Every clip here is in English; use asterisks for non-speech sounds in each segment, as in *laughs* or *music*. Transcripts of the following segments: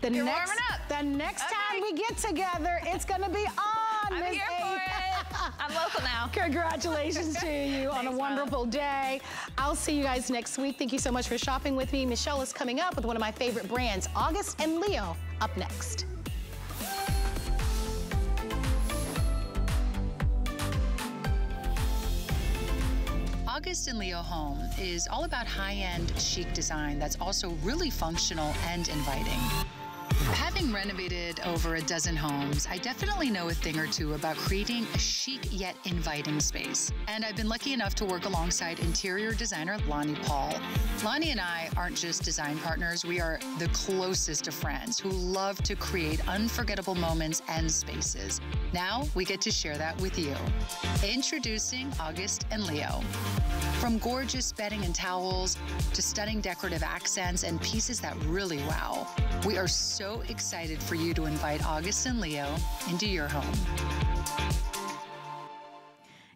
The You're next, warming up. The next Okay. time we get together, it's gonna be on, I'm Miss here A. for it. *laughs* I'm local now. Congratulations to *laughs* you on a Thanks, wonderful day. I'll see you guys next week. Thank you so much for shopping with me. Michelle is coming up with one of my favorite brands, August and Leo, up next. August and Leo Home is all about high-end chic design that's also really functional and inviting. Having renovated over a dozen homes, I definitely know a thing or two about creating a chic yet inviting space. And I've been lucky enough to work alongside interior designer Lonnie Paul. Lonnie and I aren't just design partners, we are the closest of friends who love to create unforgettable moments and spaces. Now we get to share that with you. Introducing August and Leo. From gorgeous bedding and towels to stunning decorative accents and pieces that really wow, we are so excited for you to invite August and Leo into your home.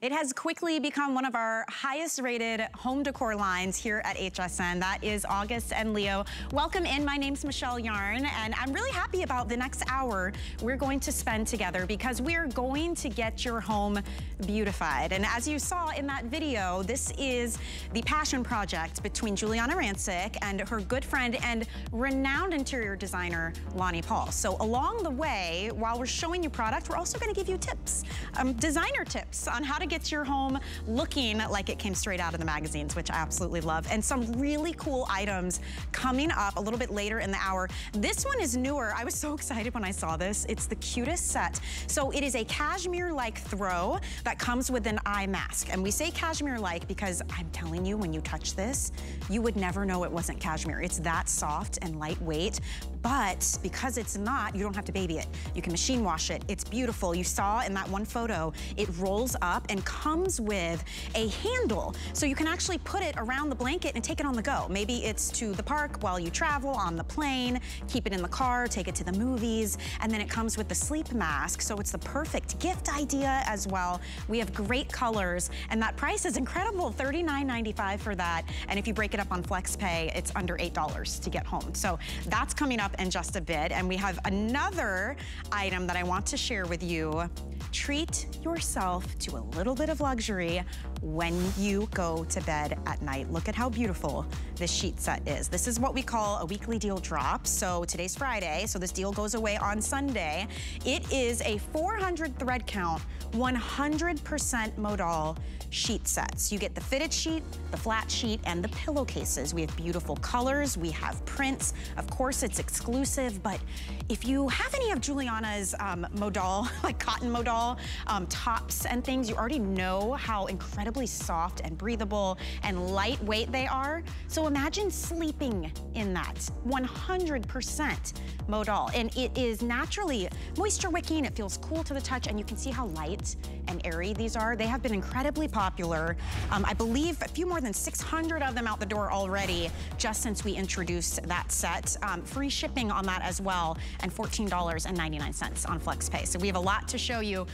It has quickly become one of our highest rated home decor lines here at HSN. That is August and Leo. Welcome in, my name's Michelle Yarn, and I'm really happy about the next hour we're going to spend together because we're going to get your home beautified. And as you saw in that video, this is the passion project between Giuliana Rancic and her good friend and renowned interior designer, Lonnie Paul. So along the way, while we're showing you product, we're also gonna give you tips, um, designer tips on how to get your home looking like it came straight out of the magazines, which I absolutely love. And some really cool items coming up a little bit later in the hour. This one is newer. I was so excited when I saw this. It's the cutest set. So it is a cashmere-like throw that comes with an eye mask. And we say cashmere-like because I'm telling you, when you touch this, you would never know it wasn't cashmere. It's that soft and lightweight, but because it's not, you don't have to baby it. You can machine wash it. It's beautiful. You saw in that one photo, it rolls up and comes with a handle. So you can actually put it around the blanket and take it on the go. Maybe it's to the park while you travel, on the plane, keep it in the car, take it to the movies, and then it comes with the sleep mask. So it's the perfect gift idea as well. We have great colors, and that price is incredible, $39.95 for that. And if you break it up on FlexPay, it's under $8 to get home. So that's coming up in just a bit. And we have another item that I want to share with you. Treat yourself to a little bit of luxury when you go to bed at night. Look at how beautiful this sheet set is. This is what we call a weekly deal drop. So today's Friday, so this deal goes away on Sunday. It is a 400 thread count, 100% modal sheet sets. You get the fitted sheet, the flat sheet, and the pillowcases. We have beautiful colors, we have prints. Of course, it's exclusive, but if you have any of Giuliana's um, modal, *laughs* like cotton modal um, tops and things, you already know how incredibly soft and breathable and lightweight they are. So imagine sleeping in that 100% modal. And it is naturally moisture wicking, it feels cool to the touch, and you can see how light and airy these are. They have been incredibly popular. Um, I believe a few more than 600 of them out the door already just since we introduced that set. Um, free shipping on that as well, and $14.99 on FlexPay. So we have a lot to show you.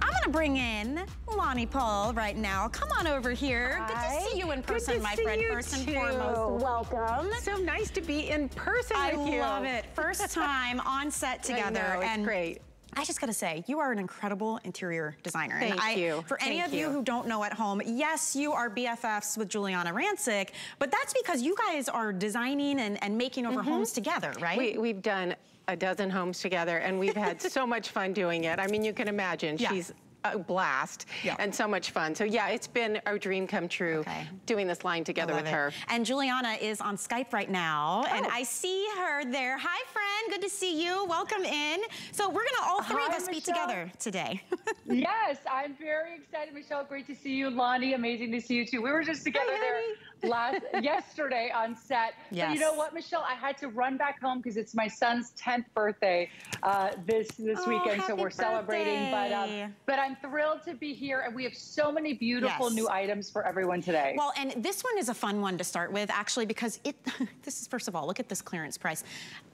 I'm gonna bring in Lonnie Paul right now. Come on over here. Good Hi. to see you in Good person, my friend, first and too. foremost. Welcome. So nice to be in person I with you. love it. First *laughs* time on set together. I know, it's and great. I just gotta say, you are an incredible interior designer. and Thank I, you. For any Thank of you. you. who don't know at home, yes, you are BFFs with Giuliana Rancic, but that's because you guys are designing and, and making over mm-hmm. homes together, right? We, we've done a dozen homes together and we've had so much fun doing it. I mean, you can imagine Yeah. she's a blast Yeah. and so much fun. So yeah, it's been our dream come true Okay. doing this line together with it. her. And Giuliana is on Skype right now, and Oh. I see her there. Hi, friend. Good to see you. Welcome in. So we're gonna all three of Hi, us be together today. *laughs* Yes, I'm very excited, Michelle. Great to see you, Lonnie. Amazing to see you too. We were just together there last yesterday on set. But you know what, Michelle? I had to run back home because it's my son's 10th birthday uh, this this Oh, weekend, so we're celebrating. But um, but I'm thrilled to be here, and we have so many beautiful Yes. new items for everyone today. Well, and this one is a fun one to start with, actually, because it, *laughs* this is, first of all, look at this clearance price.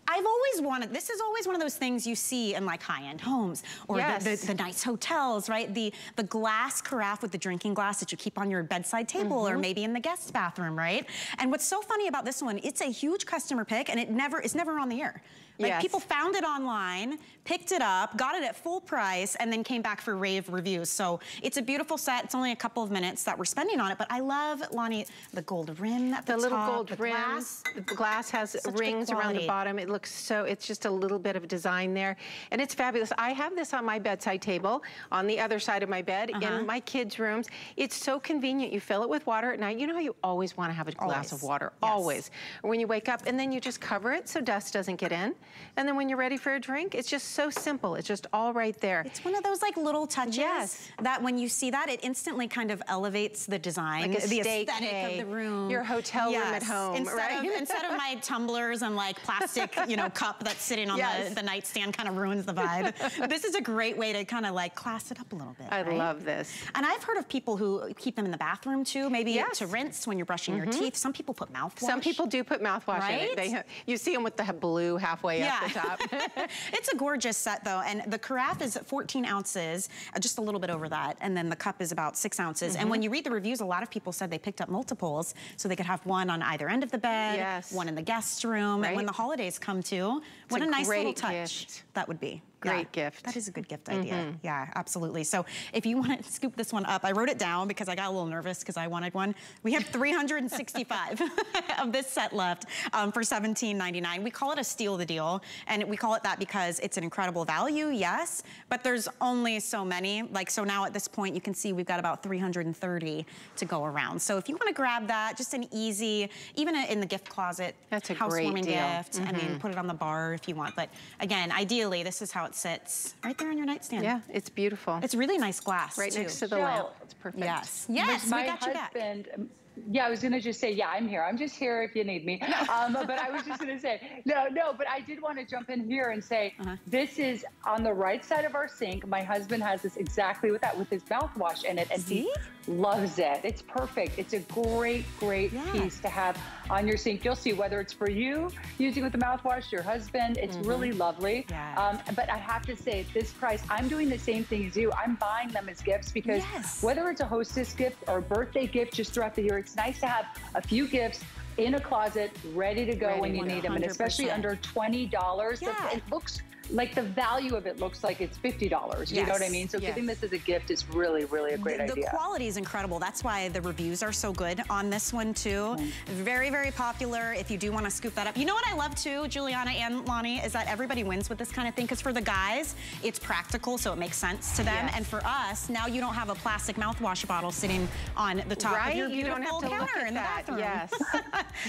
I've always wanted, this is always one of those things you see in like high-end homes or the, the, the nice hotels, right? The, the glass carafe with the drinking glass that you keep on your bedside table Mm-hmm. or maybe in the guest bathroom, right? And what's so funny about this one, it's a huge customer pick and it never, it's never on the air. Like yes. people found it online, picked it up, got it at full price, and then came back for rave reviews. So it's a beautiful set. It's only a couple of minutes that we're spending on it, but I love, Lonnie, the gold rim at the, the little top, gold the rim. Glass. The glass has Such rings around the bottom. It looks so, it's just a little bit of design there. And it's fabulous. I have this on my bedside table on the other side of my bed Uh-huh. in my kids' rooms. It's so convenient. You fill it with water at night. You know how you always want to have a glass of water, Yes. always. When you wake up and then you just cover it so dust doesn't get in. And then when you're ready for a drink, it's just so simple. It's just all right there. It's one of those like little touches Yes. that when you see that, it instantly kind of elevates the design, Like the aesthetic of the room. your hotel room at home, instead right? Of, instead of my *laughs* tumblers and like plastic, you know, cup that's sitting on Yes. the, the nightstand kind of ruins the vibe. *laughs* this is a great way to kind of like class it up a little bit. I right? love this. And I've heard of people who keep them in the bathroom too, maybe Yes. Mm-hmm. to rinse when you're brushing your teeth. Some people put mouthwash. Some people do put mouthwash in Right? it. They, you see them with the blue halfway up the top. *laughs* *laughs* it's a gorgeous set though, and the carafe is 14 ounces, uh, just a little bit over that, and then the cup is about six ounces. And when Mm-hmm. you read the reviews, a lot of people said they picked up multiples, so they could have one on either end of the bed, Yes. one in the guest room, and when the holidays come too, what a a, nice little touch gift. that would be. Great gift. That is a good gift idea. Yeah, absolutely. So if you want to scoop this one up, I wrote it down because I got a little nervous because I wanted one. We have 365 *laughs* of this set left um, for $17.99. We call it a steal the deal, and we call it that because it's an incredible value, yes, but there's only so many. Like, so now at this point, you can see we've got about 330 to go around. So if you want to grab that, just an easy, even in the gift closet, That's a great housewarming gift. I mean, put it on the bar if you want. But again, ideally, this is how it sits right there on your nightstand. yeah, it's beautiful. It's really nice glass, right too. next to the Michelle, lamp. It's perfect. Yes. Yes, my we got you back. husband, um, Yeah, I was gonna just say, yeah, I'm here. I'm just here if you need me. *laughs* Um, but I was just gonna say, no, no. But I did want to jump in here and say, Uh-huh. this is on the right side of our sink. My husband has this exactly with that, with his mouthwash in it, and See? he loves it. It's perfect. It's a great, great Yeah. piece to have on your sink. You'll see whether it's for you using with the mouthwash, your husband. It's really lovely. Yeah. Um, but I have to say, at this price, I'm doing the same thing as you. I'm buying them as gifts because Yes. whether it's a hostess gift or a birthday gift just throughout the year, it's nice to have a few gifts in a closet ready to go Ready when you need them. And especially under $20, Yeah. it looks like the value of it looks like it's $50. You know what I mean? So Yes. giving this as a gift is really, really a great the, idea. The quality is incredible. That's why the reviews are so good on this one too. Mm-hmm. Very, very popular. If you do want to scoop that up. You know what I love too, Giuliana and Lonnie, is that everybody wins with this kind of thing. Because for the guys, it's practical, so it makes sense to them. Yes. And for us, now you don't have a plastic mouthwash bottle sitting on the top Right? of your You beautiful don't have to look counter at in the that. bathroom. Yes.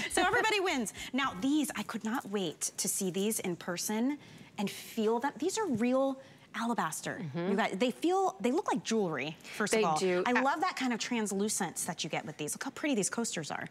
*laughs* so everybody wins. Now these, I could not wait to see these in person and feel that these are real alabaster. Mm-hmm. You guys, they feel, they look like jewelry, first They of all. They do. I love that kind of translucence that you get with these. Look how pretty these coasters are.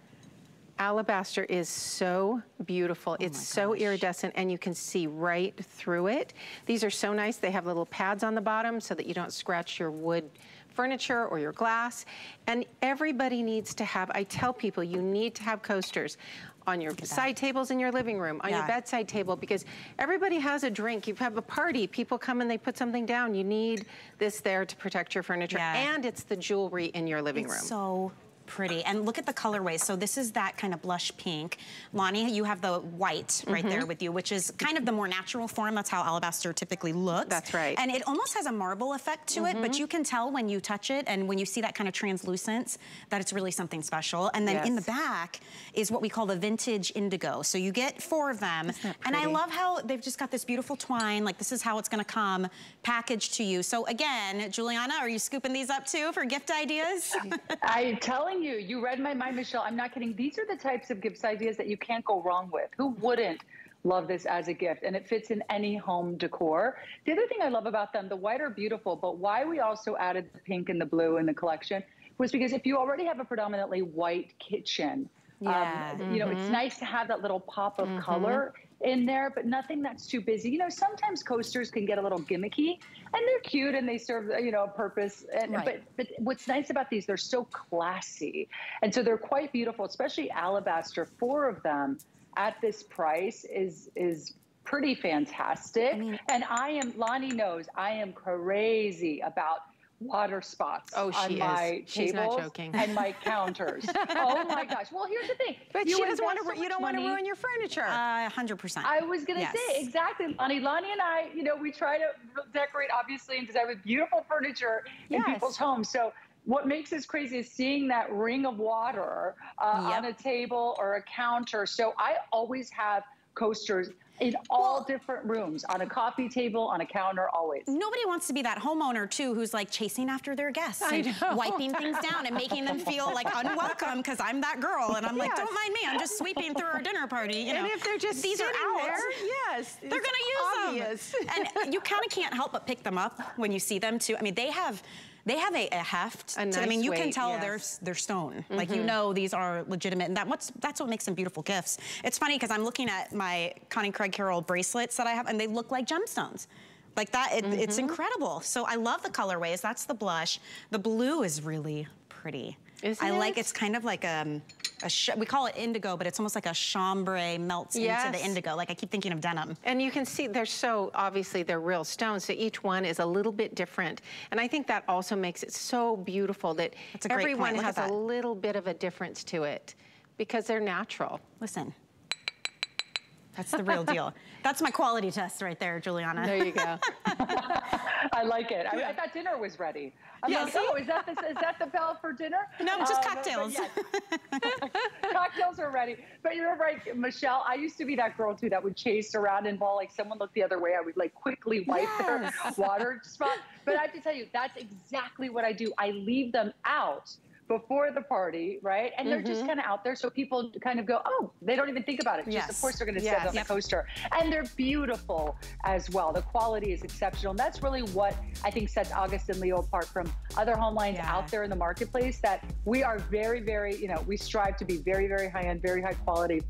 Alabaster is so beautiful. Oh it's so iridescent and you can see right through it. These are so nice. They have little pads on the bottom so that you don't scratch your wood furniture or your glass. And everybody needs to have, I tell people, you need to have coasters on your side tables in your living room, on your bedside table, because everybody has a drink. You have a party, people come and they put something down. You need this there to protect your furniture. Yeah. And it's the jewelry in your living It's room. so pretty. And look at the colorways. So this is that kind of blush pink. Lonnie, you have the white right Mm-hmm. there with you, which is kind of the more natural form. That's how alabaster typically looks. That's right. Mm-hmm. And it almost has a marble effect to it, but you can tell when you touch it and when you see that kind of translucence that it's really something special. And then in the back is what we call the vintage indigo. So you get four of them. And I love how they've just got this beautiful twine. Like this is how it's gonna come packaged to you. So again, Giuliana, are you scooping these up too for gift ideas? I'm telling you, you read my mind, Michelle. I'm not kidding. These are the types of gifts ideas that you can't go wrong with. Who wouldn't love this as a gift? And it fits in any home decor. The other thing I love about them, the white are beautiful, but why we also added the pink and the blue in the collection was because if you already have a predominantly white kitchen, Yeah. um, you know, it's nice to have that little pop of color in there, but nothing that's too busy. You know, sometimes coasters can get a little gimmicky and they're cute and they serve, you know, a purpose. And, Right. but, but what's nice about these, they're so classy. And so they're quite beautiful, especially alabaster. Four of them at this price is, is pretty fantastic. mean- and I am, Lonnie knows, I am crazy about water spots oh, she on my She's tables and my *laughs* counters. oh my gosh. Well, here's the thing. But you she doesn't want to, so you don't want to ruin your furniture. Uh, 100%. I was going to yes. say, exactly, Lonnie. Lonnie and I, you know, we try to decorate, obviously, and design with beautiful furniture yes. in people's homes. So what makes this crazy is seeing that ring of water uh, yep. on a table or a counter. So I always have coasters in all well, different rooms, on a coffee table, on a counter, always. Nobody wants to be that homeowner too who's like chasing after their guests and wiping things down and making them feel like unwelcome because I'm that girl and I'm yes. like, don't mind me, I'm just sweeping through our dinner party. You know, and if they're just these are out, there, yes, they're gonna use obvious. them. and you kind of can't help but pick them up when you see them too. I mean, they have they have a, a heft. A nice I mean, you weight, can tell yes. they're they're stone. Mm -hmm. Like you mm-hmm. know these are legitimate, and that what's that's what makes them beautiful gifts. It's funny because I'm looking at my Connie Craig Carroll bracelets that I have, and they look like gemstones. Like that, it, mm -hmm. it's mm-hmm. incredible. So I love the colorways. That's the blush. The blue is really pretty. Isn't I it? like it's kind of like um, a we call it indigo, but it's almost like a chambray melts yes. into the indigo. Like I keep thinking of denim. And you can see they're so obviously they're real stones, so each one is a little bit different. And I think that also makes it so beautiful that everyone has a little bit of a difference to it because they're natural. Listen, that's the real deal. *laughs* That's my quality test right there, Giuliana. There you go. *laughs* I like it. I, I, thought dinner was ready. I'm yeah, like, see? oh, is that, the, is that the bell for dinner? No, just um, cocktails. Yes. *laughs* cocktails are ready. But you're right, Michelle. I used to be that girl too that would chase around and ball. like someone looked the other way, I would like quickly wipe yes. their water spot. But I have to tell you, that's exactly what I do. I leave them out before the party, right? And they're mm-hmm. just kind of out there. So people kind of go, oh, they don't even think about it. Yes. Just, of course, they're going to yes. sit on yep. the coaster. And they're beautiful as well. The quality is exceptional. And that's really what I think sets August and Leo apart from other home lines yeah. out there in the marketplace that we are very, very, you know, we strive to be very, very high end, very high quality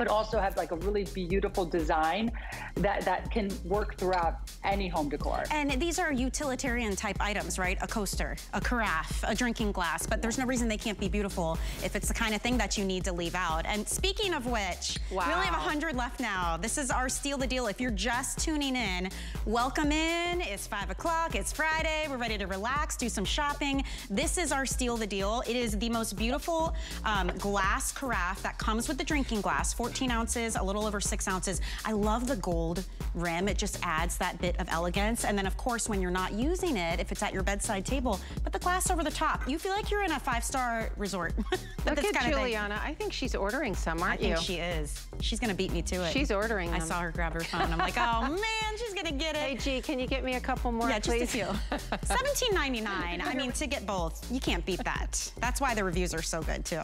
but also have like a really beautiful design that, that can work throughout any home decor. And these are utilitarian type items, right? A coaster, a carafe, a drinking glass, but there's no reason they can't be beautiful if it's the kind of thing that you need to leave out. And speaking of which, wow. we only have 100 left now. This is our Steal the Deal. If you're just tuning in, welcome in. It's five o'clock, it's Friday. We're ready to relax, do some shopping. This is our Steal the Deal. It is the most beautiful um, glass carafe that comes with the drinking glass, 14 ounces, a little over six ounces. I love the gold rim. It just adds that bit of elegance. And then of course, when you're not using it, if it's at your bedside table, put the glass over the top. You feel like you're in a five-star resort. *laughs* Look at Giuliana. I think she's ordering some, aren't I you? think she is. She's gonna beat me to it. She's ordering them. I saw her grab her phone. I'm like, *laughs* oh man, she's gonna get it. Hey G, can you get me a couple more, yeah, please? just a few. *laughs* $17.99. I mean, to get both, you can't beat that. That's why the reviews are so good too.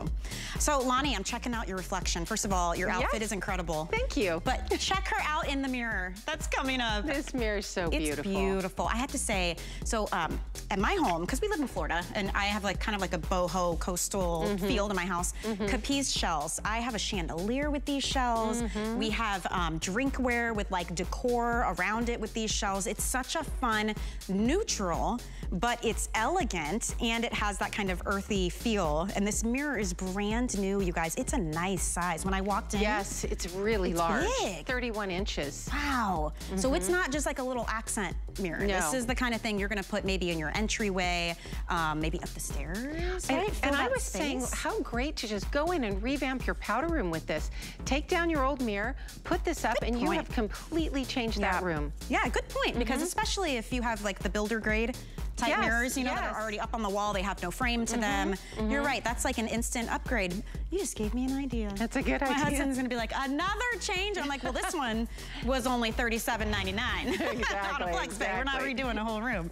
So Lonnie, I'm checking out your reflection. First of all, your outfit yes. is incredible. Thank you. But check her out in the mirror. That's coming up. This mirror is so beautiful. It's beautiful. I have to say, so um, at my home, because we live in Florida, and I have like kind of like a boho coastal mm -hmm. feel to my house, mm -hmm. Capiz shells. I have a chandelier with these shells. Mm -hmm. We have um, drinkware with like decor around it with these shells. It's such a fun, neutral, but it's elegant and it has that kind of earthy feel. And this mirror is brand new, you guys. It's a nice size. When I walked Yes, it's really it's large. Big. 31 inches. Wow. Mm -hmm. So it's mm-hmm. not just like a little accent mirror. No. This is the kind of thing you're gonna put maybe in your entryway, um, maybe up the stairs, and, right? And I was space. saying, how great to just go in and revamp your powder room with this. Take down your old mirror, put this up, good and point. you have completely changed yeah. that room. Yeah, good point. Mm -hmm. Because especially if you have like the builder grade type yes, mirrors, you know, yes. that are already up on the wall. They have no frame to mm -hmm, them. Mm -hmm. You're right. That's like an instant upgrade. You just gave me an idea. That's a good My idea. My husband's gonna be like, another change. I'm like, well, this one was only $37.99. *laughs* Exactly. flex exactly. We're not redoing a whole room.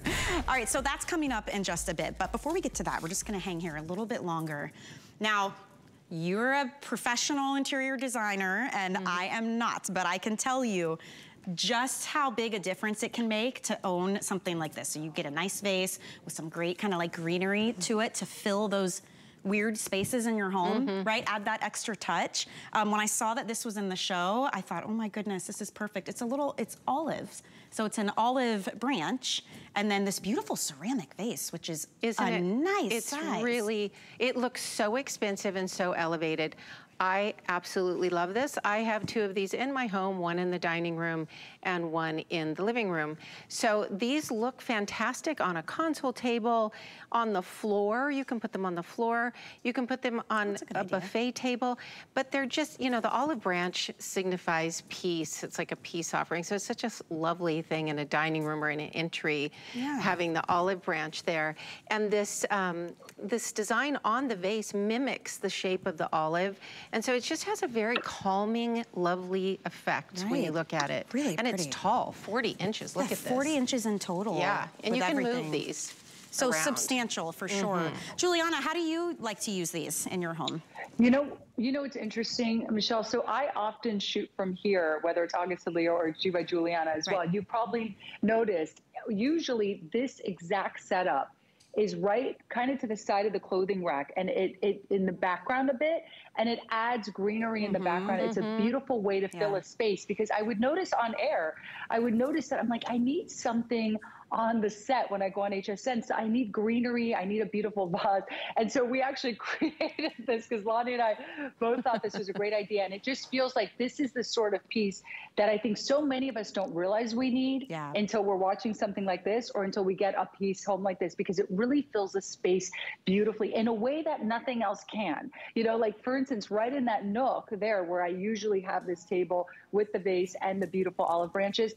All right, so that's coming up in just a bit. But before we get to that, we're just gonna hang here a little bit longer. Now, you're a professional interior designer, and mm -hmm. I am not, but I can tell you just how big a difference it can make to own something like this. So you get a nice vase with some great kind of like greenery to it to fill those weird spaces in your home, mm -hmm. right? Add that extra touch. Um, when I saw that this was in the show, I thought, oh my goodness, this is perfect. It's a little, it's olives. So it's an olive branch and then this beautiful ceramic vase, which is Isn't a it, nice It's size. really, it looks so expensive and so elevated. I absolutely love this. I have two of these in my home, one in the dining room and one in the living room. So these look fantastic on a console table, on the floor. You can put them on the floor. You can put them on a, a buffet table. But they're just, you know, the olive branch signifies peace. It's like a peace offering. So it's such a lovely thing in a dining room or in an entry, yeah. having the olive branch there. And this, um, this design on the vase mimics the shape of the olive. And so it just has a very calming, lovely effect right. when you look at it. Really And pretty. it's tall, 40 inches. Look yeah, at this. 40 inches in total. Yeah, and you can everything. move these. So around. substantial for sure. Mm -hmm. Giuliana, how do you like to use these in your home? You know, you know it's interesting, Michelle. So I often shoot from here, whether it's August Leo or G by Giuliana as right. well. You probably noticed. Usually, this exact setup is right kind of to the side of the clothing rack and it, it in the background a bit and it adds greenery in the mm-hmm, background. It's mm-hmm. a beautiful way to fill a space because I would notice on air, I would notice that I'm like, I need something on the set when I go on HSN. So I need greenery. I need a beautiful vase. And so we actually *laughs* created this because Lonnie and I both thought this was a great idea. And it just feels like this is the sort of piece that I think so many of us don't realize we need yeah. until we're watching something like this or until we get a piece home like this because it really fills the space beautifully in a way that nothing else can. You know, like for instance, right in that nook there where I usually have this table with the vase and the beautiful olive branches,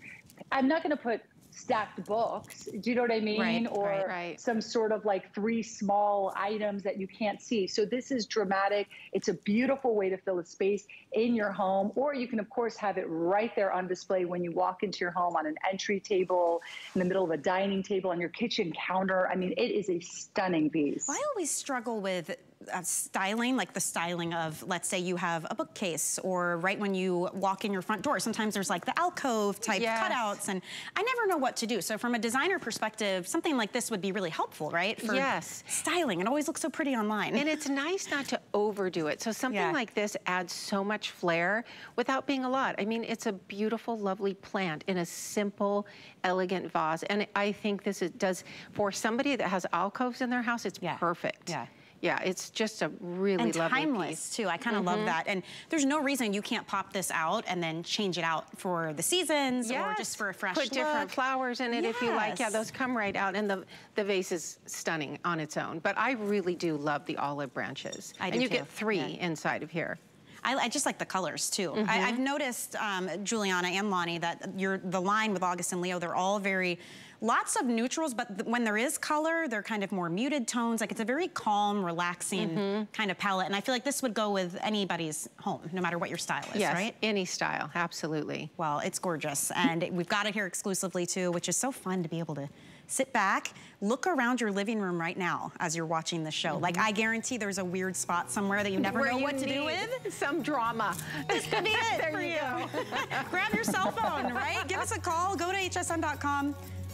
I'm not going to put stacked books. Do you know what I mean? Right, or right, right. some sort of like three small items that you can't see. So this is dramatic. It's a beautiful way to fill a space in your home, or you can of course have it right there on display when you walk into your home on an entry table, in the middle of a dining table, on your kitchen counter. I mean, it is a stunning piece. I always struggle with uh, styling, like the styling of, let's say you have a bookcase or right when you walk in your front door, sometimes there's like the alcove type yes. cutouts and I never know what to do. So from a designer perspective, something like this would be really helpful, right? For yes. styling. It always looks so pretty online. And it's nice not to overdo it. So something yeah. like this adds so much flair without being a lot. I mean, it's a beautiful, lovely plant in a simple, elegant vase. And I think this is, does, for somebody that has alcoves in their house, it's yeah. perfect. Yeah. Yeah, it's just a really and lovely timeless piece. too. I kind of mm -hmm. love mm-hmm. that. And there's no reason you can't pop this out and then change it out for the seasons yes. or just for a fresh Put look. different flowers in it yes. if you like. Yeah, those come right out. And the, the vase is stunning on its own. But I really do love the olive branches. I and do you too. get three yeah. inside of here. I, I, just like the colors too. Mm -hmm. I, have noticed, um, Giuliana and Lonnie, that your the line with August and Leo, they're all very Lots of neutrals, but th when there is color, they're kind of more muted tones. Like it's a very calm, relaxing mm -hmm. kind of palette. And I feel like this would go with anybody's home, no matter what your style is, yes, right? any style, absolutely. Well, it's gorgeous. And we've got it here exclusively too, which is so fun to be able to sit back, look around your living room right now as you're watching the show. Mm -hmm. Like I guarantee there's a weird spot somewhere that you never Where know you what to do with. Some drama. *laughs* This could be it *laughs* there for you. you. *laughs* Grab your cell phone, right? Give us a call, go to hsn.com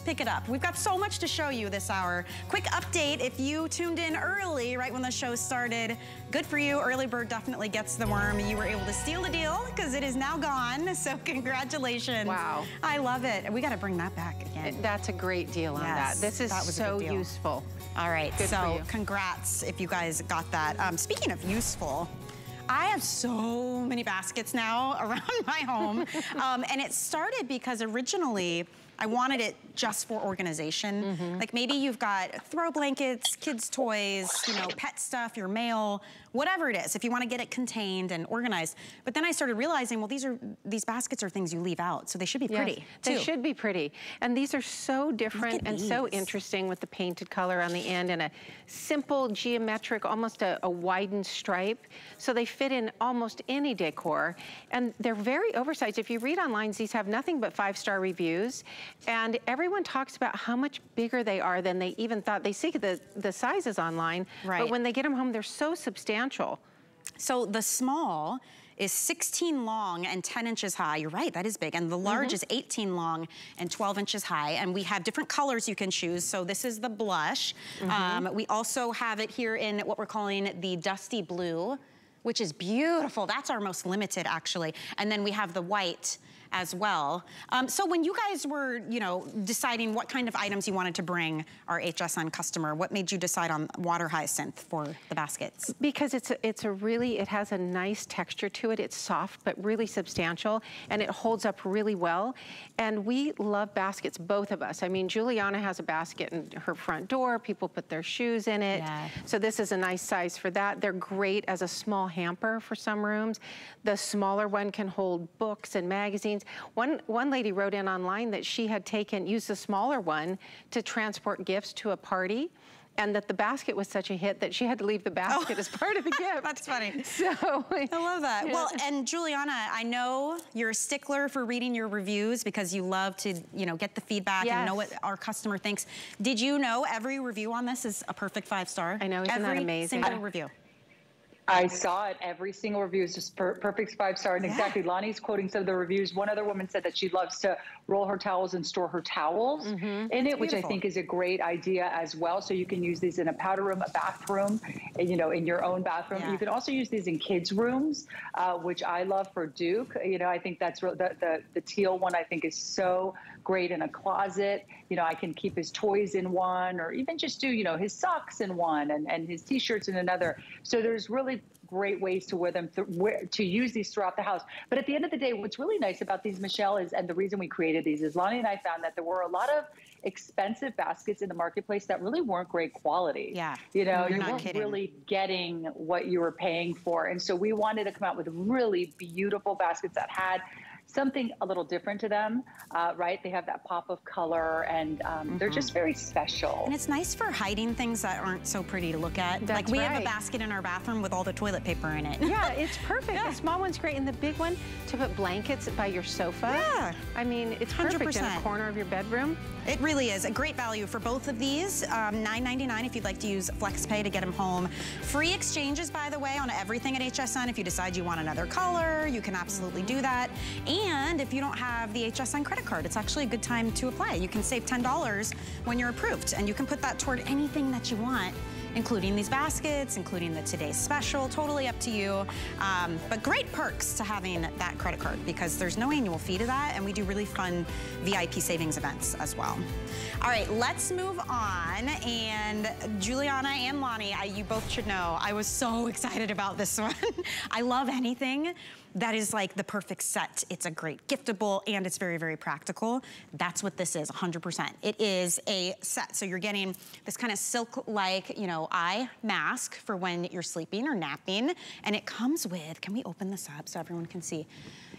pick it up. We've got so much to show you this hour. Quick update, if you tuned in early, right when the show started, good for you. Early bird definitely gets the worm. You were able to steal the deal because it is now gone. *laughs* So congratulations. Wow. I love it. We got to bring that back again. That's a great deal on yes, that. This is that so useful. All right, good so congrats if you guys got that. Um, speaking of useful, I have so many baskets now *laughs* around my home. *laughs* um, and it started because originally I wanted it just for organization. Mm -hmm. Like maybe you've got throw blankets, kids' toys, you know, pet stuff, your mail, whatever it is, if you want to get it contained and organized. But then I started realizing, well, these are these baskets are things you leave out, so they should be pretty. Yes, they should be pretty. And these are so different and these. so interesting with the painted color on the end and a simple geometric, almost a, a widened stripe. So they fit in almost any decor. And they're very oversized. If you read online, these have nothing but five-star reviews. And everyone talks about how much bigger they are than they even thought. They see the, the sizes online, right. but when they get them home, they're so substantial. So the small is 16 long and 10 inches high. You're right, that is big. And the large mm -hmm. is 18 long and 12 inches high. And we have different colors you can choose. So this is the blush. Mm -hmm. um, we also have it here in what we're calling the dusty blue, which is beautiful. That's our most limited, actually. And then we have the white as well. Um, so when you guys were, you know, deciding what kind of items you wanted to bring our HSN customer, what made you decide on water hyacinth for the baskets? Because it's a, it's a really, it has a nice texture to it. It's soft, but really substantial, and it holds up really well. And we love baskets, both of us. I mean, Giuliana has a basket in her front door. People put their shoes in it. Yeah. So this is a nice size for that. They're great as a small hamper for some rooms. The smaller one can hold books and magazines. One, one lady wrote in online that she had taken, used the smaller one to transport gifts to a party and that the basket was such a hit that she had to leave the basket oh. as part of the *laughs* gift. That's funny. So I love that. Yeah. Well, and Giuliana, I know you're a stickler for reading your reviews because you love to, you know, get the feedback yes. and know what our customer thinks. Did you know every review on this is a perfect five star? I know, isn't every that amazing? single review. I saw it. Every single review is just per perfect five star. And yeah. exactly, Lonnie's quoting some of the reviews. One other woman said that she loves to roll her towels and store her towels mm -hmm. in it, which I think is a great idea as well. So you can use these in a powder room, a bathroom, you know, in your own bathroom. Yeah. You can also use these in kids' rooms, uh, which I love for Duke. You know, I think that's the, the, the teal one. I think is so great in a closet. You know, I can keep his toys in one, or even just do you know his socks in one and and his t-shirts in another. So there's really great ways to wear them, th wear, to use these throughout the house. But at the end of the day, what's really nice about these, Michelle, is, and the reason we created these is Lonnie and I found that there were a lot of expensive baskets in the marketplace that really weren't great quality. Yeah. You know, you weren't kidding. really getting what you were paying for. And so we wanted to come out with really beautiful baskets that had something a little different to them, uh, right? They have that pop of color and um, mm -hmm. they're just very special. And it's nice for hiding things that aren't so pretty to look at. That's like we right. have a basket in our bathroom with all the toilet paper in it. Yeah, *laughs* it's perfect. Yeah. The small one's great and the big one to put blankets by your sofa. Yeah. I mean, it's 100%. perfect in the corner of your bedroom. It really is. A great value for both of these. Um, $9.99 if you'd like to use FlexPay to get them home. Free exchanges, by the way, on everything at HSN. If you decide you want another color, you can absolutely do that. And if you don't have the HSN credit card, it's actually a good time to apply. You can save $10 when you're approved, and you can put that toward anything that you want including these baskets, including the today's special, totally up to you. Um, but great perks to having that credit card because there's no annual fee to that and we do really fun VIP savings events as well. All right, let's move on. And Giuliana and Lonnie, I, you both should know, I was so *laughs* excited about this *laughs* one. I love anything that is like the perfect set. It's a great giftable and it's very, very practical. That's what this is, 100%. It is a set. So you're getting this kind of silk-like, you know, eye mask for when you're sleeping or napping. And it comes with, can we open this up so everyone can see?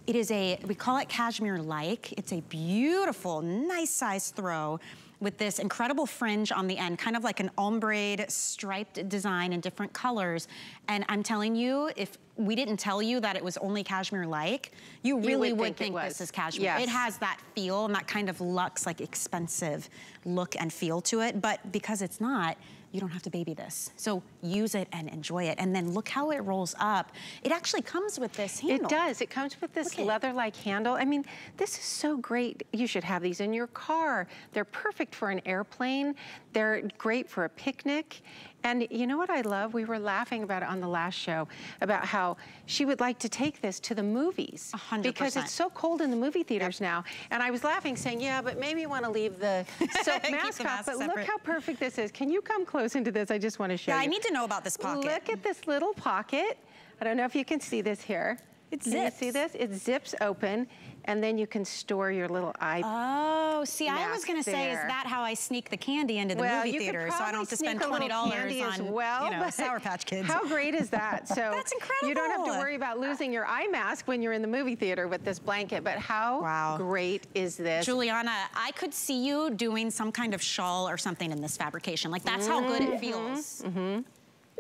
It is a, we call it cashmere-like. It's a beautiful, nice size throw with this incredible fringe on the end, kind of like an ombre striped design in different colors. And I'm telling you, if we didn't tell you that it was only cashmere-like, you really you would, would, think, think this is cashmere. Yes. It has that feel and that kind of luxe, like expensive look and feel to it. But because it's not, you don't have to baby this. So use it and enjoy it. And then look how it rolls up. It actually comes with this handle. It does. It comes with this leather-like handle. I mean, this is so great. You should have these in your car. They're perfect for an airplane. They're great for a picnic. And you know what I love? We were laughing about it on the last show, about how she would like to take this to the movies. 100%. Because it's so cold in the movie theaters yep. now. And I was laughing saying, yeah, but maybe you want to leave the *laughs* silk mask off. But separate. look how perfect this is. Can you come close into this? I just want to show yeah, you. Yeah, I need to know about this pocket. Look at this little pocket. I don't know if you can see this here. It zips. Can you see this? It zips open and then you can store your little eye Oh, see, I was going to say, is that how I sneak the candy into the well, movie theater so I don't have to spend $20 on, well, you know, Sour Patch Kids? How great is that? *laughs* So That's incredible. You don't have to worry about losing your eye mask when you're in the movie theater with this blanket, but how wow. great is this? Giuliana, I could see you doing some kind of shawl or something in this fabrication. Like, that's mm -hmm. how good it mm-hmm. feels. Mm -hmm.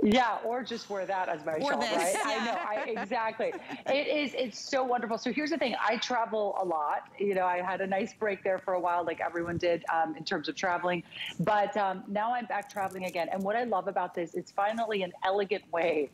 Yeah, or just wear that as my or shawl, this, right? Yeah. I know, I, exactly. it is, it's so wonderful. So here's the thing, I travel a lot. You know, I had a nice break there for a while, like everyone did um, in terms of traveling. But um, now I'm back traveling again. And what I love about this, it's finally an elegant way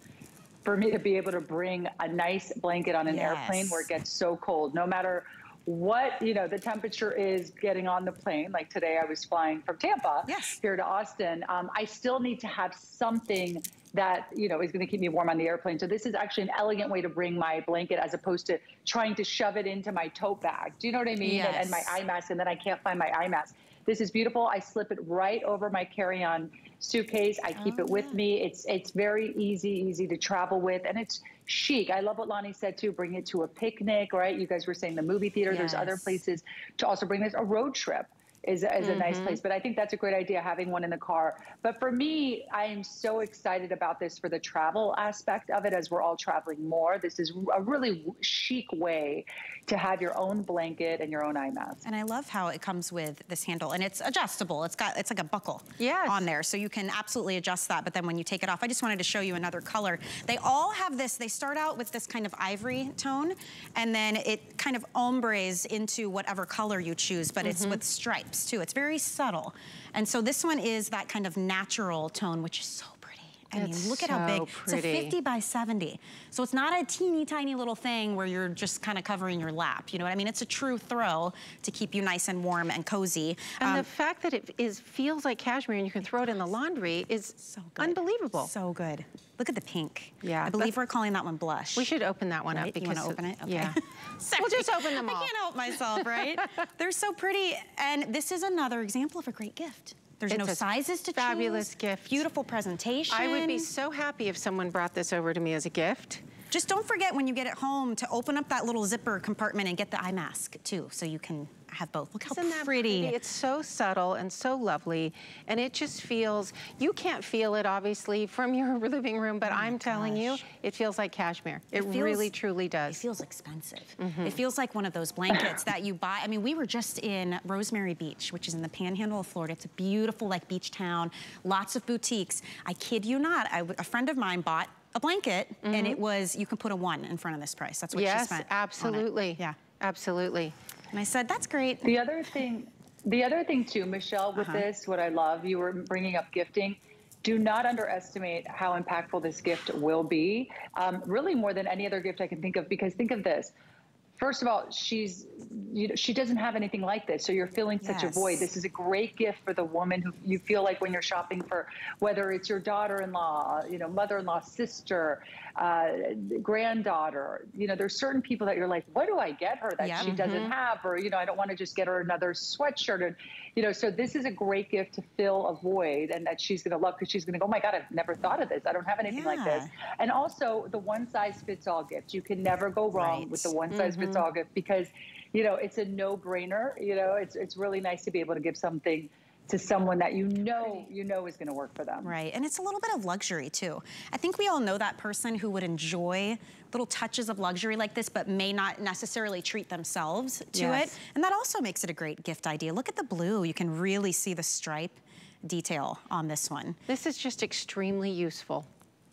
for me to be able to bring a nice blanket on an yes. airplane where it gets so cold, no matter what you know the temperature is getting on the plane. Like today i was flying from tampa yes. here to austin. Um, i still need to have something that you know is going to keep me warm on the airplane. So this is actually an elegant way to bring my blanket as opposed to trying to shove it into my tote bag. Do you know what i mean? Yes. and, and my eye mask and then i can't find my eye mask. This is beautiful. I slip it right over my carry-on suitcase i keep oh, it with yeah. me it's it's very easy easy to travel with and it's chic. I love what Lonnie said too. Bring it to a picnic, right? You guys were saying the movie theater. Yes. There's other places to also bring this. A road trip is, is mm-hmm. a nice mm-hmm. place. But I think that's a great idea having one in the car. But for me, I am so excited about this for the travel aspect of it as we're all traveling more. This is a really chic way to have your own blanket and your own eye mask. And I love how it comes with this handle and it's adjustable. It's got it's like a buckle yes. on there. So you can absolutely adjust that. But then when you take it off, I just wanted to show you another color. They all have this, they start out with this kind of ivory tone and then it kind of ombres into whatever color you choose, but mm -hmm. it's mm-hmm. with stripes stripes too. It's very subtle. And so this one is that kind of natural tone, which is so. I it's mean, look so at how big. Pretty. It's a 50 by 70. So it's not a teeny tiny little thing where you're just kind of covering your lap. You know what I mean? It's a true throw to keep you nice and warm and cozy. And um, the fact that it is feels like cashmere and you can throw it in the laundry is so good. unbelievable. So good. Look at the pink. Yeah. I believe we're calling that one blush. We should open that one right? up because you want to open it. Okay. Yeah. *laughs* we'll just open them all. I can't help myself, right? They're so pretty, and this is another example of a great gift. There's it's no sizes to fabulous choose. gift. Beautiful presentation. I would be so happy if someone brought this over to me as a gift. Just don't forget when you get it home to open up that little zipper compartment and get the eye mask too, so you can have both. Look how Isn't that pretty. It's so subtle and so lovely, and it just feels, you can't feel it obviously from your *laughs* living room, but oh I'm telling you, it feels like cashmere. It, it feels, really, truly does. It feels expensive. Mm -hmm. It feels like one of those blankets that you buy. I mean, we were just in Rosemary Beach, which is in the panhandle of Florida. It's a beautiful like beach town, lots of boutiques. I kid you not, I, a friend of mine bought a blanket, mm -hmm. and it mm-hmm. was, you can put a one in front of this price. That's what yes, she spent Yes, absolutely. Yeah. Absolutely. And I said, that's great. The other thing, the other thing too, Michelle, with uh -huh. this, what I love, you were bringing up gifting. Do not underestimate how impactful this gift will be. Um, really, more than any other gift I can think of, because think of this first of all, she's you know she doesn't have anything like this, so you're filling such yes. a void. This is a great gift for the woman who you feel like when you're shopping for whether it's your daughter-in-law, you know, mother-in-law, sister, uh, granddaughter. You know, there's certain people that you're like, what do I get her that she mm-hmm. doesn't have, or you know, I don't want to just get her another sweatshirt, and you know, so this is a great gift to fill a void, and that she's going to love because she's going to go, oh my God, I've never thought of this. I don't have anything yeah. like this, and also the one size fits all gift. You can never go wrong right. with the one size mm-hmm. fits all gift because you know it's a no brainer. You know, it's it's really nice to be able to give something to someone that you know you know is going to work for them. Right, and it's a little bit of luxury too. I think we all know that person who would enjoy little touches of luxury like this, but may not necessarily treat themselves to yes. it. And that also makes it a great gift idea. Look at the blue. You can really see the stripe detail on this one. This is just extremely useful.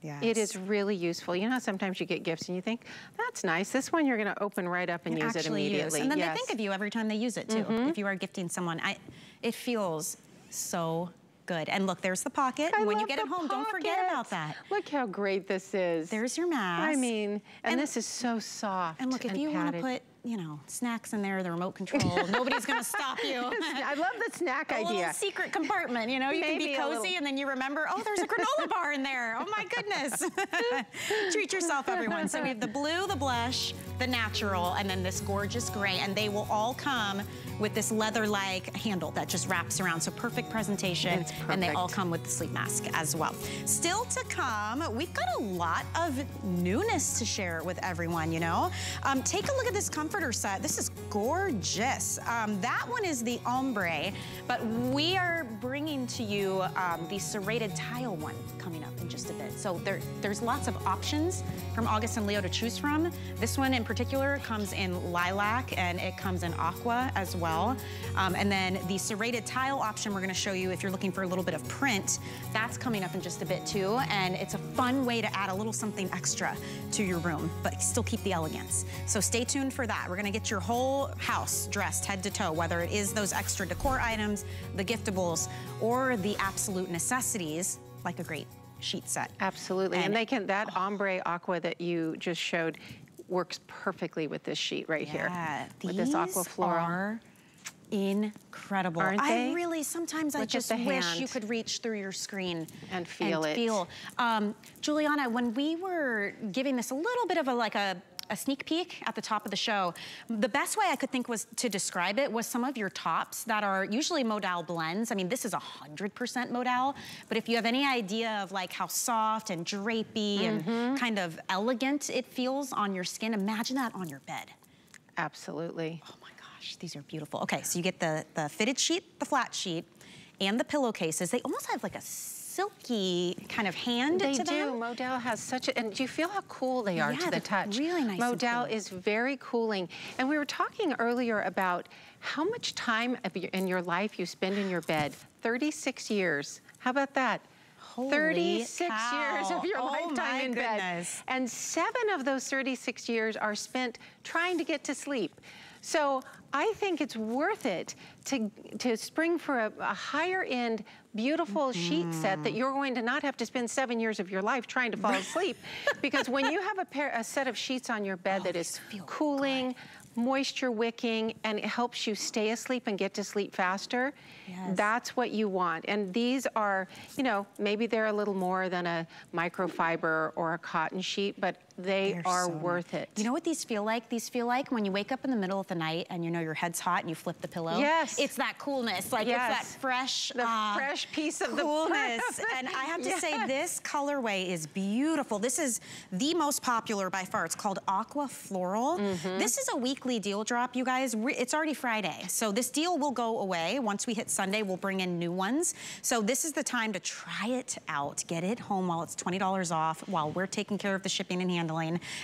Yes. It is really useful. You know sometimes you get gifts and you think, that's nice. This one you're going to open right up and, and use it immediately. Use. And then yes. they think of you every time they use it too. Mm -hmm. If you are gifting someone, I, it feels so good. And look, there's the pocket. I when you get it home, don't forget about that. Look how great this is. There's your mask. I mean, and, and this is so soft. And look, if and you want to put you know, snacks in there, the remote *laughs* control. Nobody's going to stop you. *laughs* I love the snack *laughs* a idea. Little secret compartment, you know, you Maybe can be cozy and then you remember, oh, there's a granola bar in there. Oh my goodness. Treat yourself, everyone. So we have the blue, the blush, the natural, and then this gorgeous gray, and they will all come with this leather-like handle that just wraps around. So perfect presentation. Perfect. And they all come with the sleep mask as well. Still to come, we've got a lot of newness to share with everyone, you know. Um, take a look at this comforter set. This is gorgeous. Um, that one is the ombre, but we are bringing to you um, the serrated tile one coming up in just a bit. So there, there's lots of options from August and Leo to choose from. This one in particular comes in lilac and it comes in aqua as well. Um, and then the serrated tile option we're gonna show you if you're looking for a little bit of print, that's coming up in just a bit too. And it's a fun way to add a little something extra to your room, but still keep the elegance. So stay tuned for that. We're gonna get your whole house dressed head to toe, whether it is those extra decor items, the giftables, or the absolute necessities, like a great sheet set. Absolutely, and, and they can, that ombre aqua that you just showed, works perfectly with this sheet right yeah, here. With this aqua floral. Are incredible. Aren't they? I really, sometimes Look I just wish you could reach through your screen. And feel and it. feel. Um, Giuliana, when we were giving this a little bit of a, like a, a sneak peek at the top of the show, the best way I could think was to describe it was some of your tops that are usually modal blends. I mean, this is 100% modal, but if you have any idea of like how soft and drapey Mm-hmm. and kind of elegant it feels on your skin, imagine that on your bed. Absolutely. Oh my gosh, these are beautiful. Okay, so you get the, the fitted sheet, the flat sheet, and the pillowcases. They almost have like a silky kind of hand They to do. them. Modal has such a, and do you feel how cool they are Yeah, to the touch? really nice Modal cool. is very cooling. And we were talking earlier about how much time of your- in your life you spend in your bed. 36 years. How about that? Holy 36 years of your Oh lifetime in bed. And seven of those 36 years are spent trying to get to sleep. So I think it's worth it to, to spring for a, a higher end, beautiful sheet set that you're going to not have to spend seven years of your life trying to fall asleep. *laughs* because when you have a pair, a set of sheets on your bed that is cooling, moisture wicking, and it helps you stay asleep and get to sleep faster, Yes. that's what you want. And these are, you know, maybe they're a little more than a microfiber or a cotton sheet, but they They're are so worth nice. it. You know what these feel like? These feel like when you wake up in the middle of the night and you know your head's hot and you flip the pillow. Yes. It's that coolness. Like Yes. it's that fresh, The uh, fresh piece of the- coolness. *laughs* and I have to say, this colorway is beautiful. This is the most popular by far. It's called Aqua Floral. Mm-hmm. This is a weekly deal drop, you guys. It's already Friday. So this deal will go away. Once we hit Sunday, we'll bring in new ones. So this is the time to try it out. Get it home while it's $20 off, while we're taking care of the shipping and handling.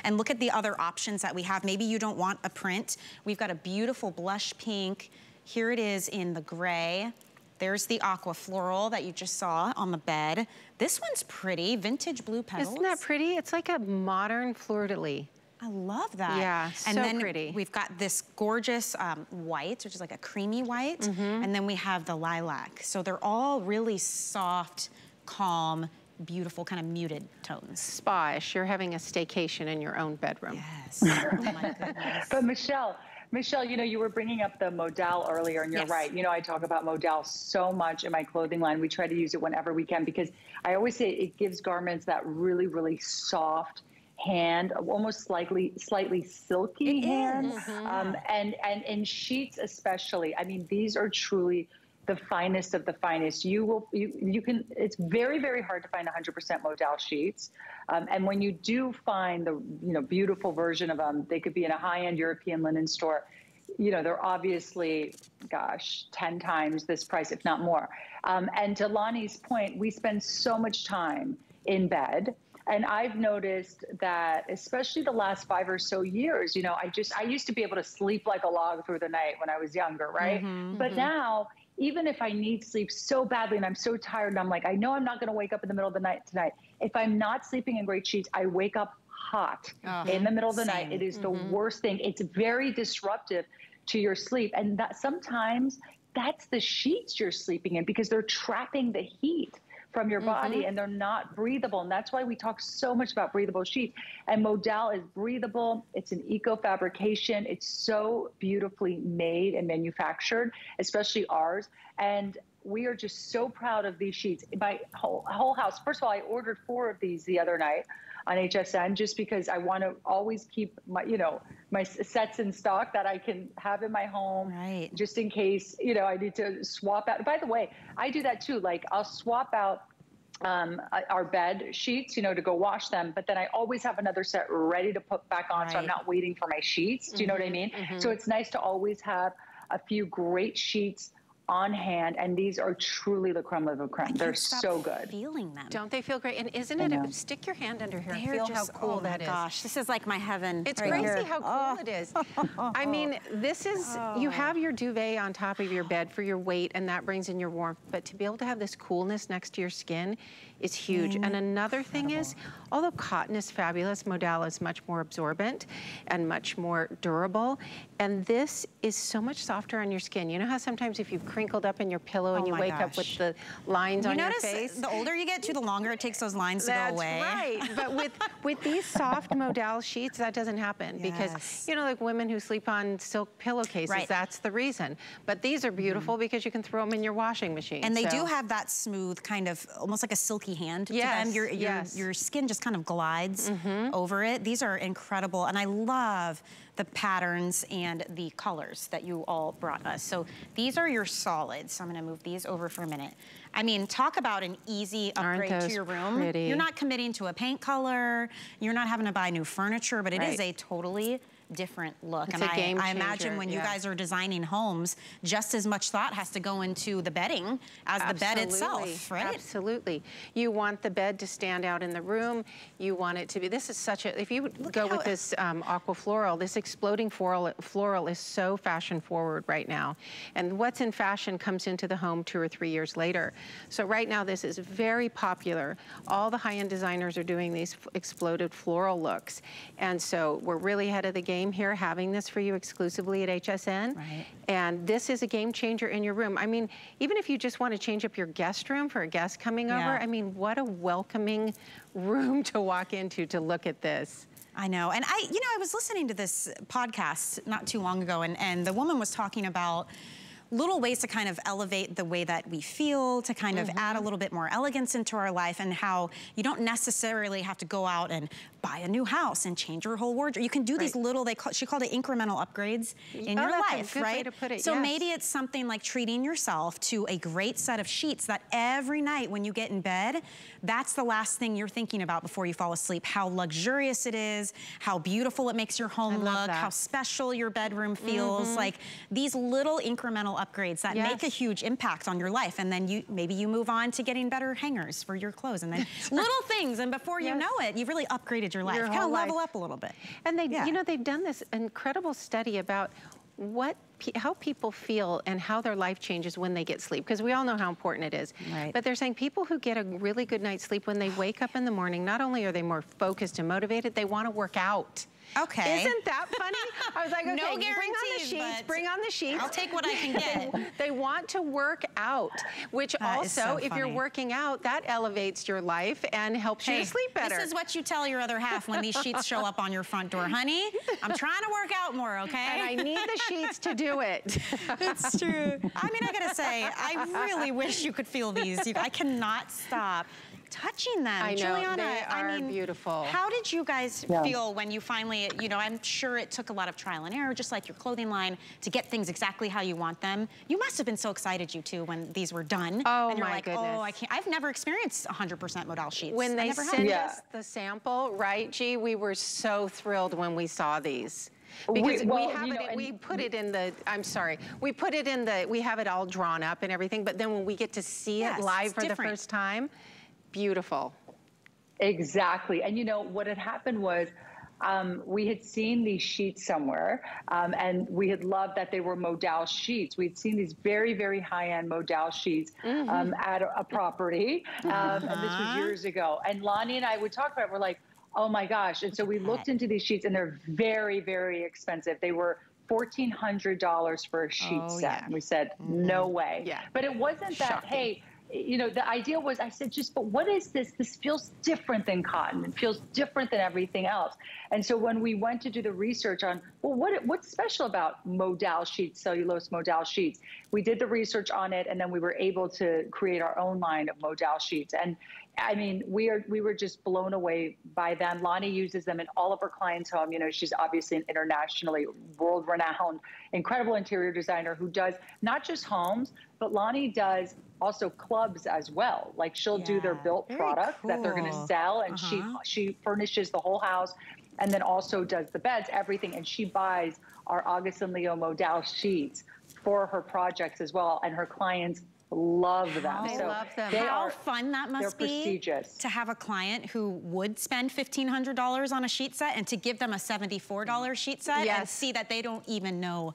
And look at the other options that we have. Maybe you don't want a print. We've got a beautiful blush pink. Here it is in the gray. There's the aqua floral that you just saw on the bed. This one's pretty, vintage blue petals. Isn't that pretty? It's like a modern fleur-de-lis. I love that. Yeah, and so then pretty. We've got this gorgeous um, white, which is like a creamy white, Mm-hmm. and then we have the lilac. So they're all really soft, calm, beautiful, kind of muted tones. Spa-ish. You're having a staycation in your own bedroom. Yes. oh my goodness. *laughs* But Michelle, Michelle, you know, you were bringing up the modal earlier, and you're Yes. right. You know, I talk about modal so much in my clothing line. We try to use it whenever we can because I always say it gives garments that really, really soft hand, almost slightly, slightly silky It hand, is. um, and and in sheets especially. I mean, these are truly the finest of the finest. You will, you, you can. It's very, very hard to find 100% modal sheets, um, and when you do find the, you know, beautiful version of them, they could be in a high-end European linen store. You know, they're obviously, gosh, 10 times this price, if not more. Um, and to Lonnie's point, we spend so much time in bed. And I've noticed that, especially the last five or so years, you know, I just, I used to be able to sleep like a log through the night when I was younger, right? But now, even if I need sleep so badly and I'm so tired and I'm like, I know I'm not going to wake up in the middle of the night tonight. If I'm not sleeping in great sheets, I wake up hot ah, in the middle of the night. Same. It is the mm-hmm. worst thing. It's very disruptive to your sleep. And that sometimes that's the sheets you're sleeping in because they're trapping the heat from your body mm-hmm. and they're not breathable. And that's why we talk so much about breathable sheets. And Modal is breathable. It's an eco fabrication. It's so beautifully made and manufactured, especially ours. And we are just so proud of these sheets. My whole, whole house, first of all, I ordered four of these the other night on HSN just because I want to always keep my, you know, my sets in stock that I can have in my home Right. just in case, you know, I need to swap out. By the way, I do that too. Like I'll swap out um, uh, our bed sheets, you know, to go wash them, but then I always have another set ready to put back on. So I'm not waiting for my sheets. Do you know what I mean? So it's nice to always have a few great sheets on hand. And these are truly the creme of the creme. They're stop so good. Feeling them. Don't they feel great? And isn't it, know. stick your hand under here They're feel just, how cool oh that my is. gosh, this is like my heaven. It's right crazy here. how cool Oh. it is. *laughs* I mean, this is, you oh. have your duvet on top of your bed for your weight, and that brings in your warmth. But to be able to have this coolness next to your skin is huge. And another thing is, although cotton is fabulous, Modal is much more absorbent and much more durable. And this is so much softer on your skin. You know how sometimes if you've crinkled up in your pillow and Oh you my wake up with the lines You on your face. the older you get to, the longer it takes those lines to go away. right. But with *laughs* with these soft modal sheets, that doesn't happen Yes. because you know, like women who sleep on silk pillowcases, Right. that's the reason. But these are beautiful mm. because you can throw them in your washing machine. And they do have that smooth kind of, almost like a silky hand to them. Your, your, yes. Your skin just kind of glides mm-hmm. over it. These are incredible. And I love the patterns and the colors that you all brought us. So these are your solids. So I'm gonna move these over for a minute. I mean, talk about an easy upgrade to your room. pretty? You're not committing to a paint color. You're not having to buy new furniture, but it is Right. a totally different look. It's and I- I, imagine when you guys are designing homes, just as much thought has to go into the bedding as the bed itself, right? Absolutely. You want the bed to stand out in the room. You want it to be, this is such a, if you would go with this um, aqua floral, this exploding floral, floral is so fashion forward right now. And what's in fashion comes into the home two or three years later. So right now this is very popular. All the high-end designers are doing these exploded floral looks. And so we're really ahead of the game here, having this for you exclusively at HSN. Right. And this is a game changer in your room. I mean, even if you just want to change up your guest room for a guest coming Yeah. over, I mean, what a welcoming *laughs* room to walk into to look at this. I know. And I, you know, I was listening to this podcast not too long ago, and, and the woman was talking about little ways to kind of elevate the way that we feel, to kind of add a Mm-hmm. little bit more elegance into our life, and how you don't necessarily have to go out and buy a new house and change your whole wardrobe. You can do these little, they call, she called it incremental upgrades in Oh, your life, right? to put it, so yes. maybe it's something like treating yourself to a great set of sheets that every night when you get in bed, that's the last thing you're thinking about before you fall asleep. How luxurious it is, how beautiful it makes your home look, that. How special your bedroom feels. Mm-hmm. Like these little incremental upgrades that make a huge impact on your life. And then you maybe you move on to getting better hangers for your clothes. And then *laughs* little things. And before you know it, you've really upgraded your life. Your kind of level life. up a little bit. And they, Yeah. you know, they've done this incredible study about what how people feel and how their life changes when they get sleep because we all know how important it is. Right. But they're saying people who get a really good night's sleep when they wake up in the morning, not only are they more focused and motivated, they want to work out. Okay. Isn't that funny? I was like, *laughs* okay, No bring on the sheets, bring on the sheets. I'll take what I can *laughs* get. They want to work out, which That also, so if you're working out, that elevates your life and helps you to sleep better. This is what you tell your other half when these sheets show up on your front door. Honey, I'm *laughs* trying to work out more, okay? and I need the sheets to do it. It's true. I mean, I gotta say, I really wish you could feel these. I cannot stop touching them. I know, Giuliana, they I mean, beautiful. How did you guys Yeah. feel when you finally, you know, I'm sure it took a lot of trial and error, just like your clothing line, to get things exactly how you want them. You must have been so excited, you two, when these were done. Oh, and you're my like, goodness. oh, I can't. I've never experienced 100% modal sheets. When they never sent Yeah. us the sample, right, G, we were so thrilled when we saw these. Because we, well, have you it, know, in- we put it in the, I'm sorry, we put it in the, we have it all drawn up and everything, but then when we get to see Yes, it live for different. the first time, beautiful. Exactly. And you know, what had happened was um, we had seen these sheets somewhere um, and we had loved that they were modal sheets. We'd seen these very, very high end modal sheets um, at a, a property. Um, And this was years ago. And Lonnie and I would talk about it. We're like, oh my gosh. And so we looked into these sheets and they're very, very expensive. They were $1,400 for a sheet Oh, set. yeah. And we said, no way. Yeah. But it wasn't that, Shocking. hey, you know, the idea was I said, just, but what is this? This feels different than cotton. It feels different than everything else. And so when we went to do the research on, well, what what's special about modal sheets, cellulose modal sheets, we did the research on it, and then we were able to create our own line of modal sheets. And I mean, we are we were just blown away by them. Lonnie uses them in all of her clients' home. You know, she's obviously an internationally world-renowned, incredible interior designer who does not just homes, but Lonnie does also clubs as well. Like she'll do their built product that they're going to sell, and Uh-huh. she she furnishes the whole house, and then also does the beds, everything, and she buys our August and Leo Modal sheets for her projects as well, and her clients love them. They so love them. They How are, fun that must be prestigious. to have a client who would spend $1,500 on a sheet set and to give them a $74 sheet set and see that they don't even know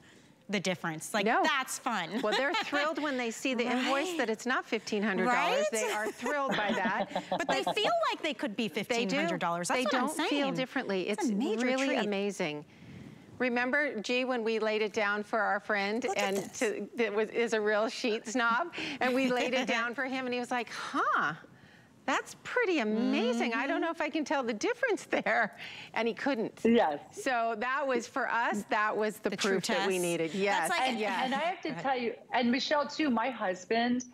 the difference. Like, No. that's fun. Well, they're thrilled when they see the *laughs* invoice that it's not $1,500. Right? They are thrilled by that. *laughs* but they feel like they could be $1,500. They do. That's they what don't I'm feel differently. It's It's, a major really treat. amazing. Remember, G, when we laid it down for our friend Look and to, that was is a real sheet snob, and we laid it down for him, and he was like, "Huh." That's pretty amazing. Mm -hmm. I don't know if I can tell the difference there. And he couldn't. Yes. So that was for us, that was the, the proof that we needed. Yes. Like, and, yes. and I have to tell you, and Michelle too, my husband,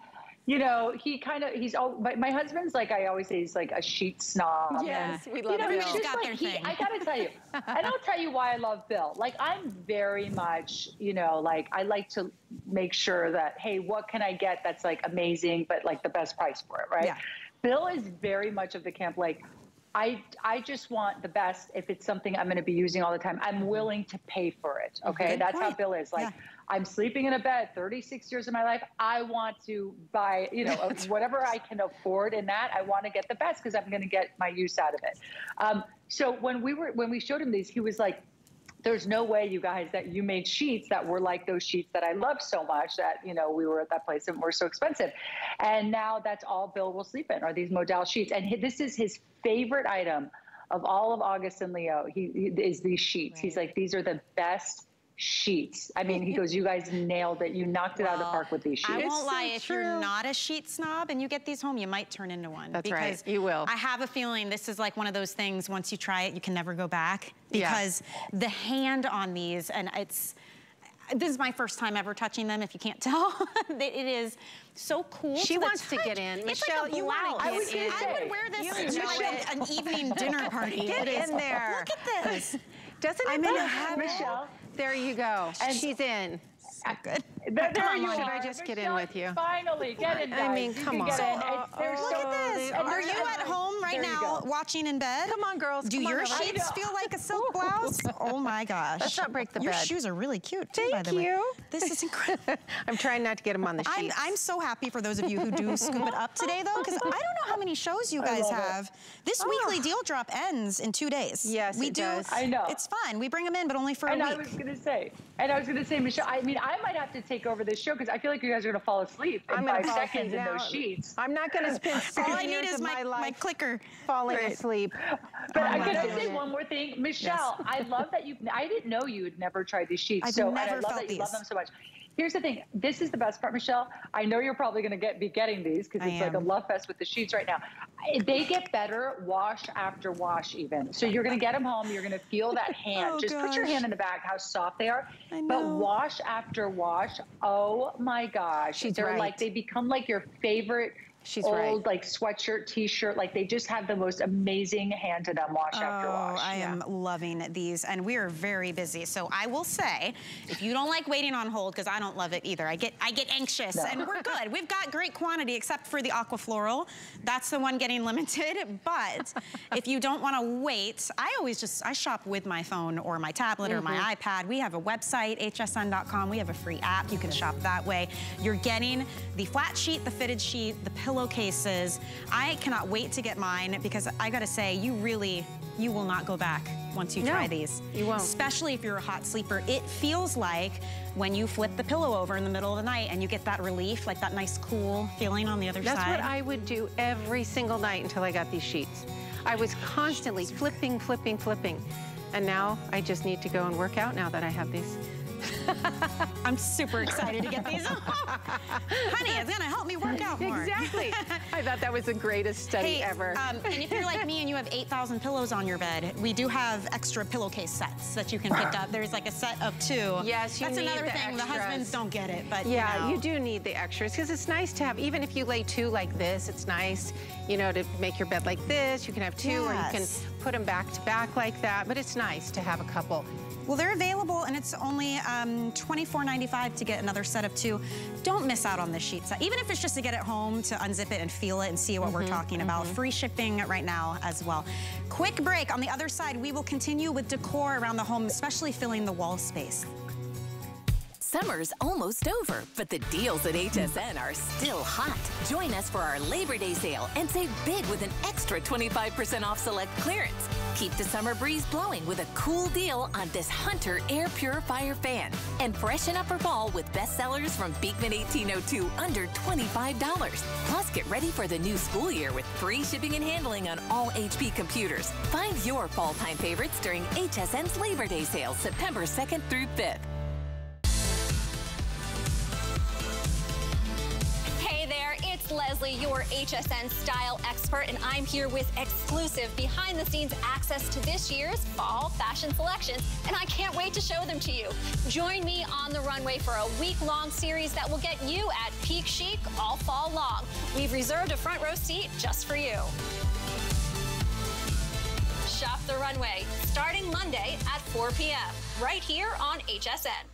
you know, he kind of, he's all, my, my, husband's like, I always say he's like a sheet snob. Yes, and, we love you know, Bill. Just got like, their he, thing. I gotta tell you, and I'll tell you why I love Bill. Like, I'm very much, you know, like, I like to make sure that, hey, what can I get that's like amazing, but like the best price for it, right? Yeah. Bill is very much of the camp, like, I, I just want the best if it's something I'm going to be using all the time. I'm willing to pay for it. Okay. Good That's point. how Bill is. Like, yeah. I'm sleeping in a bed 36 years of my life. I want to buy, you know, *laughs* whatever I can afford in that. I want to get the best because I'm going to get my use out of it. Um, so when we were, when we showed him these, he was like, there's no way you guys that you made sheets that were like those sheets that I love so much that you know we were at that place and were so expensive, and now that's all Bill will sleep in are these Modal sheets, and this is his favorite item of all of August and Leo. He, he is these sheets. Right. He's like these are the best sheets. I mean, he *laughs* goes, you guys nailed it. You knocked it well, out of the park with these sheets. I won't lie, so if true. you're not a sheet snob and you get these home, you might turn into one. That's right, you will. I have a feeling this is like one of those things, once you try it, you can never go back. Because yeah. the hand on these, and it's, this is my first time ever touching them, if you can't tell. *laughs* it is so cool. She wants to get in. It's Michelle, like you want to get in. I would wear this to like an evening dinner *laughs* party. Get in there. Look at this. Doesn't it I'm in a Michelle? There you go. And she's in. So good. *laughs* There, there you Should are. I just get in with you? Finally, get in, guys. I mean, come on. So, uh, look so at this. Are you at home right now watching in bed? Come on, girls. Do come your sheets feel like a silk *laughs* blouse? oh my gosh. Let's not break the your bed. Your shoes are really cute too, Thank by the you. way. This is incredible. *laughs* I'm trying not to get them on the sheets. I'm, I'm so happy for those of you who do scoop it up today, though, because I don't know how many shows you guys have. It. This oh. weekly deal drop ends in two days. Yes, we do. Does. I know. It's fun. We bring them in, but only for and a week. And I was going to say, and I was going to say, Michelle, I mean, I might have to take over this show because I feel like you guys are going to fall asleep in I'm five seconds in those sheets. I'm not going *laughs* to spend six All I need is my, my, my, clicker falling right. asleep. But oh I got to say one more thing, Michelle. Yes. I love that you. I didn't know you had never tried these sheets. I've so never and I love felt that these. love them so much. Here's the thing. This is the best part, Michelle. I know you're probably going to get be getting these because it's like a love fest with the sheets right now. They get better wash after wash, even. So you're going to get them home. You're going to feel that *laughs* hand. oh, Just gosh. put your hand in the bag, How soft they are. I know. But wash after wash. Oh my gosh. She's They're right. like they become like your favorite She's old right. like sweatshirt, t-shirt. Like they just have the most amazing hand to them wash oh, after wash. I yeah. am loving these and we are very busy. So I will say, if you don't like waiting on hold, because I don't love it either, I get I get anxious no. and we're *laughs* good. We've got great quantity except for the aqua floral. That's the one getting limited. *laughs* But if you don't want to wait, I always just, I shop with my phone or my tablet mm -hmm. or my mm-hmm. iPad. We have a website, hsn.com. We have a free app. You can shop that way. You're getting the flat sheet, the fitted sheet, the pillow pillowcases. I cannot wait to get mine because I gotta say, you really, you will not go back once you no, try these. you won't. Especially if you're a hot sleeper. It feels like when you flip the pillow over in the middle of the night and you get that relief, like that nice cool feeling on the other That's side. That's what I would do every single night until I got these sheets. I was constantly flipping, flipping, flipping. And now I just need to go and work out now that I have these. *laughs* I'm super excited to get these. Honey, it's gonna help me work out more. Exactly. I thought that was the greatest study hey, ever. Um, and if you're like me and you have 8,000 pillows on your bed, we do have extra pillowcase sets that you can pick up. There's like a set of two. Yes, you That's need another the thing. Extras. The husbands don't get it, but yeah, you, know. you do need the extras because it's nice to have. Even if you lay two like this, it's nice, you know, to make your bed like this. You can have two, yes. or you can put them back to back like that. But it's nice to have a couple. Well, they're available, and it's only um, $24.95 to get another set of two. Don't miss out on this sheet set. Even if it's just to get it home, to unzip it and feel it and see what mm -hmm, we're talking mm -hmm. about. Free shipping right now as well. Quick break. On the other side, we will continue with decor around the home, especially filling the wall space. Summer's almost over, but the deals at HSN are still hot. Join us for our Labor Day sale and save big with an extra 25% off select clearance. Keep the summer breeze blowing with a cool deal on this Hunter Air Purifier fan. And freshen up for fall with bestsellers from Beekman 1802 under $25. Plus, get ready for the new school year with free shipping and handling on all HP computers. Find your fall time favorites during HSN's Labor Day sale, September 2nd through 5th. Leslie, your HSN style expert, and I'm here with exclusive behind the scenes access to this year's fall fashion selections, and I can't wait to show them to you. Join me on the runway for a week long series that will get you at peak chic all fall long. We've reserved a front row seat just for you. Shop the runway starting Monday at 4 p.m. right here on HSN.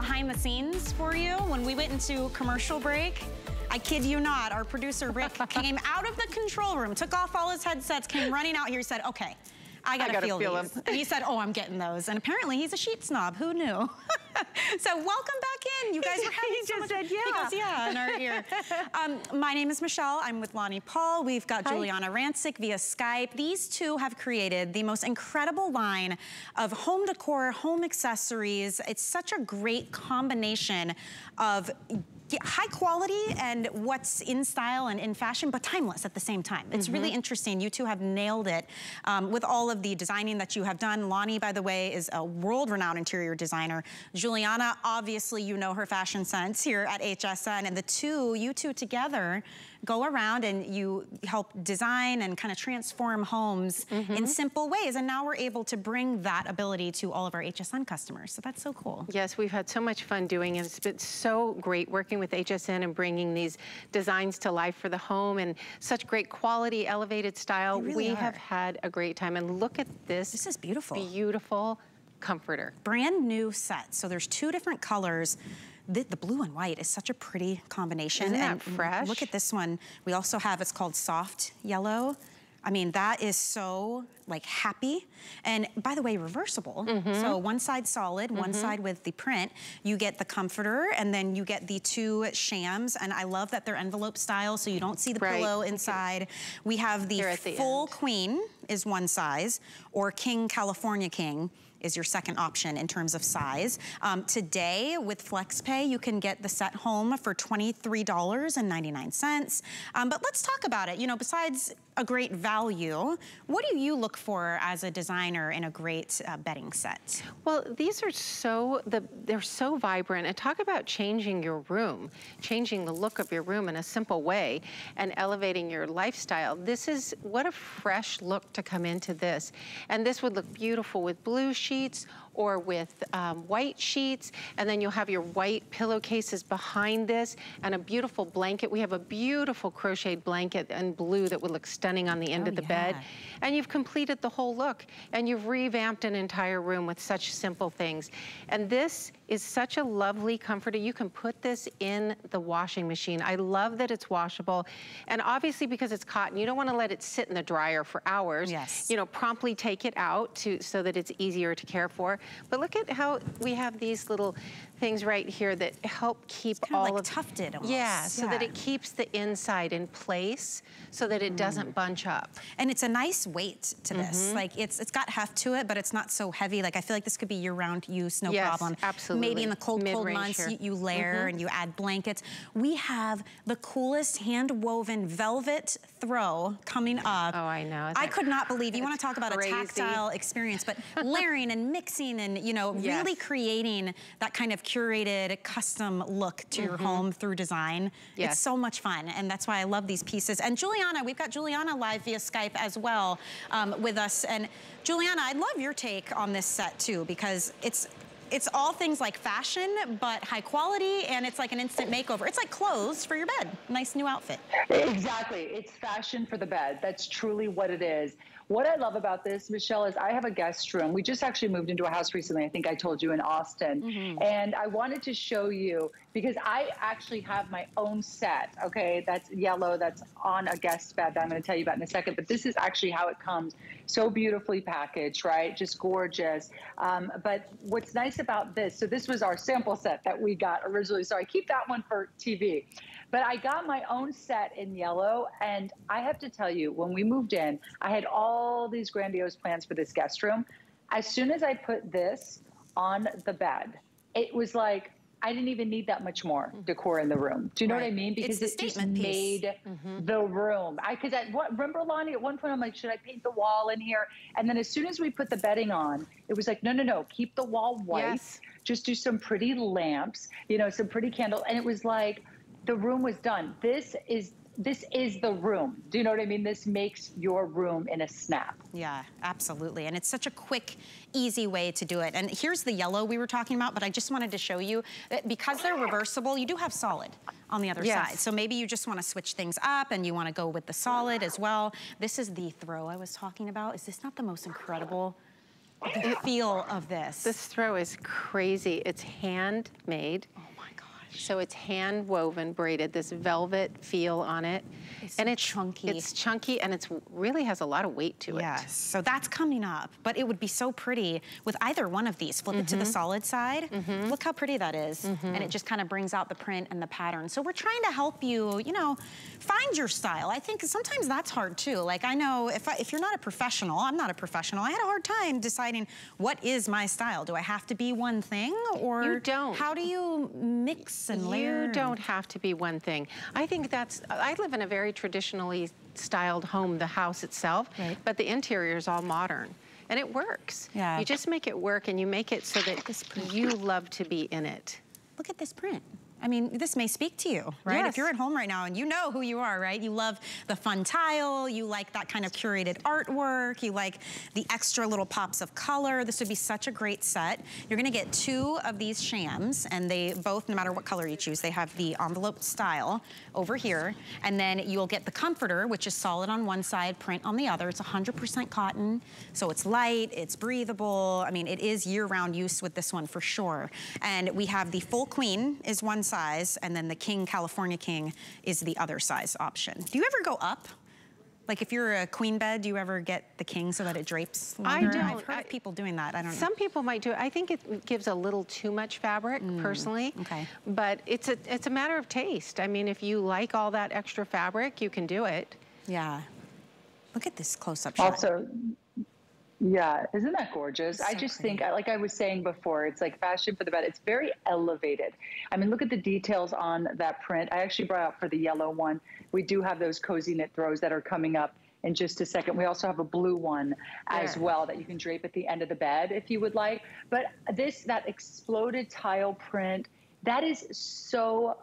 Behind the scenes for you. When we went into commercial break, I kid you not, our producer Rick *laughs* came out of the control room, took off all his headsets, came running out here, said, okay, I gotta, gotta feel, feel these. them. And he said, oh, I'm getting those. And apparently he's a sheet snob, who knew? *laughs* so welcome back in. You guys were having *laughs* He so just much- said, He yeah. goes, yeah, in our ear. *laughs* um, my name is Michelle. I'm with Lonnie Paul. We've got Hi. Giuliana Rancic via Skype. These two have created the most incredible line of home decor, home accessories. It's such a great combination of yeah, high quality and what's in style and in fashion, but timeless at the same time. It's Mm-hmm. really interesting. You two have nailed it um, with all of the designing that you have done. Lonnie, by the way, is a world-renowned interior designer. Giuliana, obviously, you know her fashion sense here at HSN, and the two, you two together, go around and you help design and kind of transform homes Mm-hmm. in simple ways. And now we're able to bring that ability to all of our HSN customers. So that's so cool. Yes, we've had so much fun doing it. It's been so great working with HSN and bringing these designs to life for the home and such great quality, elevated style. Really we are. have had a great time. And look at this. This is beautiful. Beautiful comforter. brand new set. So there's two different colors. The, the blue and white is such a pretty combination. Isn't that and fresh? Look at this one. We also have, it's called soft yellow. I mean, that is so like happy. And by the way, reversible. Mm-hmm. So one side solid, one side with the print. You get the comforter and then you get the two shams. And I love that they're envelope style so you don't see the Right. pillow inside. We have the, the full end. queen is one size or king California king is your second option in terms of size. Um, today with FlexPay, you can get the set home for $23.99. Um, but let's talk about it. You know, besides a great value, what do you look for as a designer in a great uh, bedding set? Well, these are so, the, they're so vibrant. And talk about changing your room, changing the look of your room in a simple way and elevating your lifestyle. This is, what a fresh look to come into this. And this would look beautiful with blue sheets or with um, white sheets. And then you'll have your white pillowcases behind this and a beautiful blanket. We have a beautiful crocheted blanket in blue that would look stunning on the end Oh, of the bed. And you've completed the whole look and you've revamped an entire room with such simple things. And this is such a lovely comforter. You can put this in the washing machine. I love that it's washable. And obviously because it's cotton, you don't wanna let it sit in the dryer for hours. Yes. You know, promptly take it out to so that it's easier to care for. But look at how we have these little things right here that help keep all like of tufted almost. Yeah, so that it keeps the inside in place so that it doesn't bunch up. And it's a nice weight to this. Mhm. Like it's it's got heft to it, but it's not so heavy. Like I feel like this could be year-round use, no Yes, problem. absolutely. Maybe in the cold, cold months, you, you layer Mhm. and you add blankets. We have the coolest hand-woven velvet throw coming up. Oh, I know. I could not believe, you want to talk about crazy. a tactile experience, but *laughs* layering and mixing and, you know, Yes. really creating that kind of curated, custom look to your Mhm. home through design. Yes. It's so much fun, and that's why I love these pieces. And Giuliana, we've got Giuliana live via Skype as well um, with us. And Giuliana, I'd love your take on this set too, because it's it's all things like fashion, but high quality, and it's like an instant makeover. It's like clothes for your bed. Nice new outfit. Exactly. It's fashion for the bed. That's truly what it is. What I love about this, Michelle, is I have a guest room. We just actually moved into a house recently. I think I told you in Austin. Mm-hmm. And I wanted to show you because I actually have my own set. Okay. That's yellow. That's on a guest bed that I'm going to tell you about in a second. But this is actually how it comes. So beautifully packaged, right? Just gorgeous. Um, but what's nice about this, so this was our sample set that we got originally. So I keep that one for TV. But I got my own set in yellow, and I have to tell you, when we moved in, I had all these grandiose plans for this guest room. As soon as I put this on the bed, it was like I didn't even need that much more mm. decor in the room. Do you know what I Right. mean? Because the it just statement piece. made mm-hmm. the room. I because at what remember Lonnie at one point I'm like, should I paint the wall in here? And then as soon as we put the bedding on, it was like, no, no, no, keep the wall white. Yes. Just do some pretty lamps, you know, some pretty candles, and it was like the room was done. This is this is the room. Do you know what I mean? This makes your room in a snap. Yeah, absolutely. And it's such a quick, easy way to do it. And here's the yellow we were talking about, but I just wanted to show you that because they're reversible, you do have solid on the other Yes. side. So maybe you just want to switch things up and you want to go with the solid as well. This is the throw I was talking about. Is this not the most incredible the feel of this? This throw is crazy. It's handmade. oh my gosh. So it's hand woven, braided, this velvet feel on it. It's and it's chunky. It's chunky and it's really has a lot of weight to it. Yes, so that's coming up, but it would be so pretty with either one of these. Flip it to the mm-hmm. solid side. Mm-hmm. Look how pretty that is. Mm-hmm. And it just kind of brings out the print and the pattern. So we're trying to help you, you know, find your style. I think sometimes that's hard too. Like I know if, I, if you're not a professional, I'm not a professional, I had a hard time deciding what is my style. Do I have to be one thing or You don't. how do you mix and layer? You don't have to be one thing. I think that's, I live in a very traditionally styled home, the house itself, Right. but the interior is all modern. And it works. Yeah. You just make it work and you make it so that you love to be in it. look at this print. I mean, this may speak to you, right? If you're at home right now and you know who you are, right? You love the fun tile, you like that kind of curated artwork, you like the extra little pops of color. This would be such a great set. You're gonna get two of these shams and they both, no matter what color you choose, they have the envelope style over here. And then you'll get the comforter, which is solid on one side, print on the other. It's 100% cotton, so it's light, it's breathable. I mean, it is year-round use with this one for sure. And we have the full queen is one size, and then the king, California king, is the other size option. Do you ever go up? Like if you're a queen bed, do you ever get the king so that it drapes longer? I don't. I've heard I- of people doing that. I don't know. Some people might do it. I think it gives a little too much fabric, personally. Mm, okay. But it's a it's a matter of taste. I mean, if you like all that extra fabric, you can do it. Yeah. Look at this close-up shot. Also, yeah, isn't that gorgeous? I just pretty. think, like I was saying before, it's like fashion for the bed. It's very elevated. I mean, look at the details on that print. I actually brought out for the yellow one. We do have those cozy knit throws that are coming up in just a second. We also have a blue one as well that you can drape at the end of the bed if you would like. But this, that exploded tile print, that is so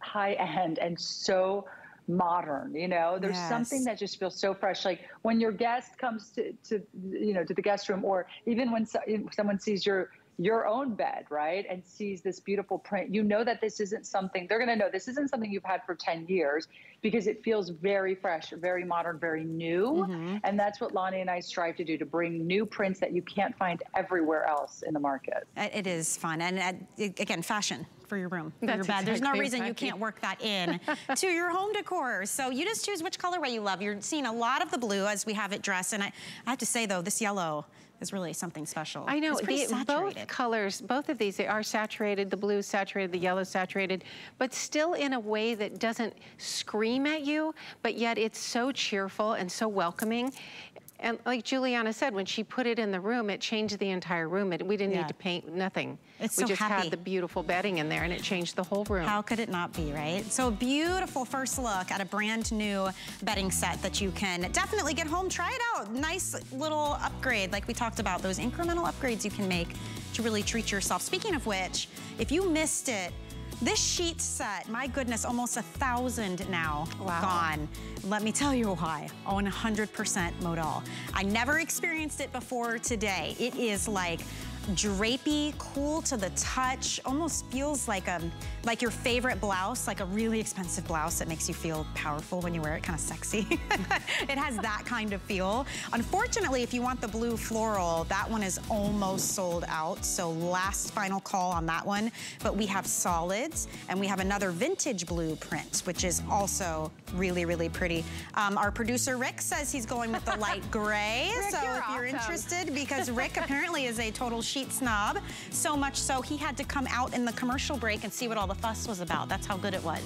high end and so modern you know? There's something that just feels so fresh like when your guest comes to, to you know to the guest room or even when so, someone sees your your own bed right and sees this beautiful print you know that this isn't something they're going to know this isn't something you've had for 10 years because it feels very fresh very modern very new. And that's what lonnie and i strive to do to bring new prints that you can't find everywhere else in the market. It is fun, and uh, again, fashion for your room, for That's your bed. There's no exactly reason you can't work that in *laughs* to your home decor. So you just choose which colorway you love. You're seeing a lot of the blue as we have it dressed. And I, I have to say though, this yellow is really something special. I know, It's pretty the, both saturated. colors, both of these, they are saturated, the blue is saturated, the yellow is saturated, but still in a way that doesn't scream at you, but yet it's so cheerful and so welcoming. And like Giuliana said, when she put it in the room, it changed the entire room. It, we didn't Yeah. need to paint nothing. It's we so just happy. had the beautiful bedding in there and it changed the whole room. How could it not be, right? So a beautiful first look at a brand new bedding set that you can definitely get home, try it out. Nice little upgrade, like we talked about, those incremental upgrades you can make to really treat yourself. Speaking of which, if you missed it, this sheet set, my goodness, almost a thousand now Wow. gone. Let me tell you why. On 100% modal. I never experienced it before today. It is like drapey, cool to the touch, almost feels like a like your favorite blouse, like a really expensive blouse that makes you feel powerful when you wear it, kind of sexy. *laughs* it has that kind of feel. Unfortunately, if you want the blue floral, that one is almost sold out. So last final call on that one. But we have solids and we have another vintage blue print, which is also really, really pretty. Um, our producer Rick says he's going with the light *laughs* gray. Rick, so you're if you're awesome. interested, because Rick apparently is a total *laughs* sheet snob, so much so he had to come out in the commercial break and see what all the fuss was about. That's how good it was.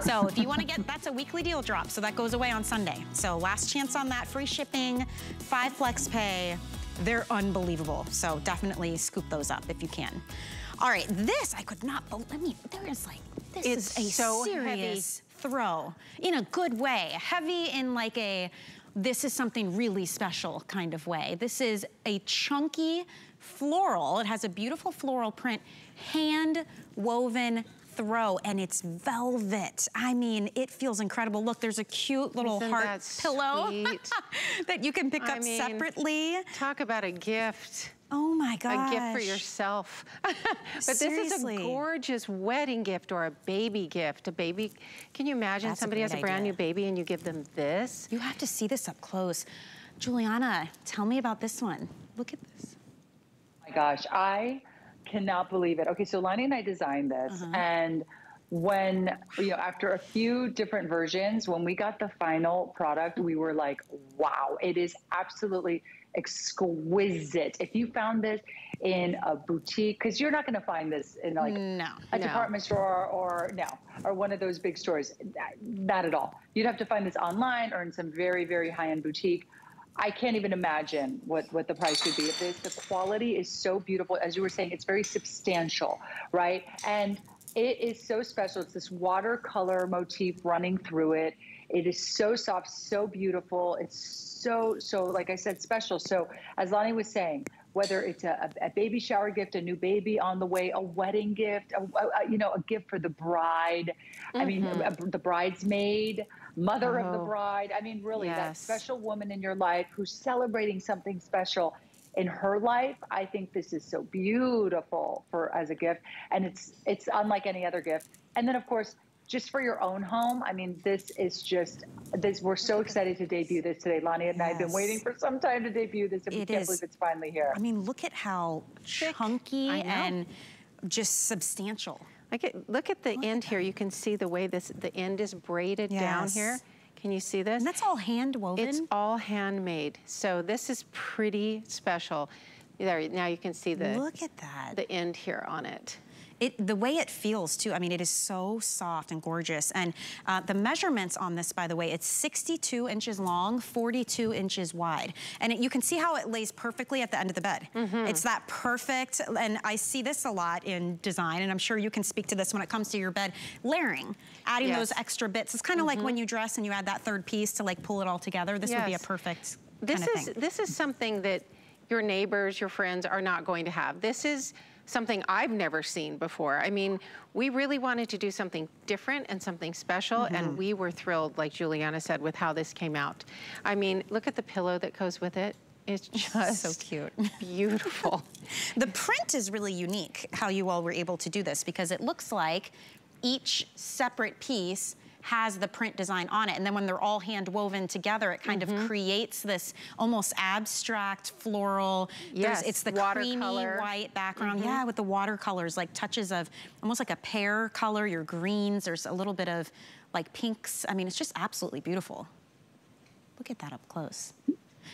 So if you want to get, that's a weekly deal drop, so that goes away on Sunday. So last chance on that, free shipping, five flex pay. They're unbelievable. So definitely scoop those up if you can. All right, this I could not believe. I mean, there is like this It's is a so heavy. serious throw in a good way. Heavy in like a this is something really special kind of way. This is a chunky floral. It has a beautiful floral print, hand woven throw and it's velvet. I mean, it feels incredible. Look, there's a cute little Isn't heart that pillow *laughs* that you can pick I up mean, separately. Talk about a gift. Oh my gosh. A gift for yourself. *laughs* but this is a gorgeous wedding gift or a baby gift. A baby, can you imagine That's a somebody has a brand idea. new baby and you give them this? You have to see this up close. Giuliana, tell me about this one. Look at this. Gosh, I cannot believe it. Okay, so Lonnie and I designed this, mm-hmm. and when you know, after a few different versions, when we got the final product, we were like, "Wow, it is absolutely exquisite." If you found this in a boutique, because you're not going to find this in like No, a no. department store or no, or one of those big stores. Not at all. You'd have to find this online or in some very, very high-end boutique. I can't even imagine what, what the price would be of this. The quality is so beautiful. As you were saying, it's very substantial, right? And it is so special. It's this watercolor motif running through it. It is so soft, so beautiful. It's so, so, like I said, special. So, as Lonnie was saying, whether it's a, a baby shower gift, a new baby on the way, a wedding gift, a, a- you know, a gift for the bride. I mean, mm-hmm. a- the bridesmaid, mother of the Oh. bride. I mean, really, that special woman in your life who's celebrating something special in her life. I think this is so beautiful for as a gift, and it's it's unlike any other gift. And then, of course. Just for your own home, I mean, this is just this. We're so excited to debut this today. Lonnie and I have been waiting for some time to debut this, and we can't is- believe it's finally here. I mean, look at how chunky and just substantial. Look at, look at the end here. You can see the way this the end is braided down here. Can you see this? And that's all hand woven. It's all handmade. So this is pretty special. There, now you can see the Look at that. the end here on it. It, the way it feels too, I mean, it is so soft and gorgeous. And uh, the measurements on this, by the way, it's 62 inches long, 42 inches wide. And it, you can see how it lays perfectly at the end of the bed. Mm-hmm. It's that perfect, and I see this a lot in design, and I'm sure you can speak to this when it comes to your bed. Layering, adding Yes. Mm-hmm. those extra bits. It's kind of like when you dress and you add that third piece to like pull it all together. This would be a perfect This kind of is thing. this is something that your neighbors, your friends are not going to have. This is something I've never seen before. I mean, we really wanted to do something different and something special, Mm-hmm. and we were thrilled, like Giuliana said, with how this came out. I mean, look at the pillow that goes with it. It's *laughs* just So cute. beautiful. *laughs* The print is really unique, how you all were able to do this, because it looks like each separate piece has the print design on it. And then when they're all hand woven together, it kind mm -hmm. of mm-hmm. creates this almost abstract floral. Yes, it's the creamy white background. Mm -hmm. Yeah, with the watercolors, like touches of almost like a pear color, your greens. There's a little bit of like pinks. I mean, it's just absolutely beautiful. Look at that up close.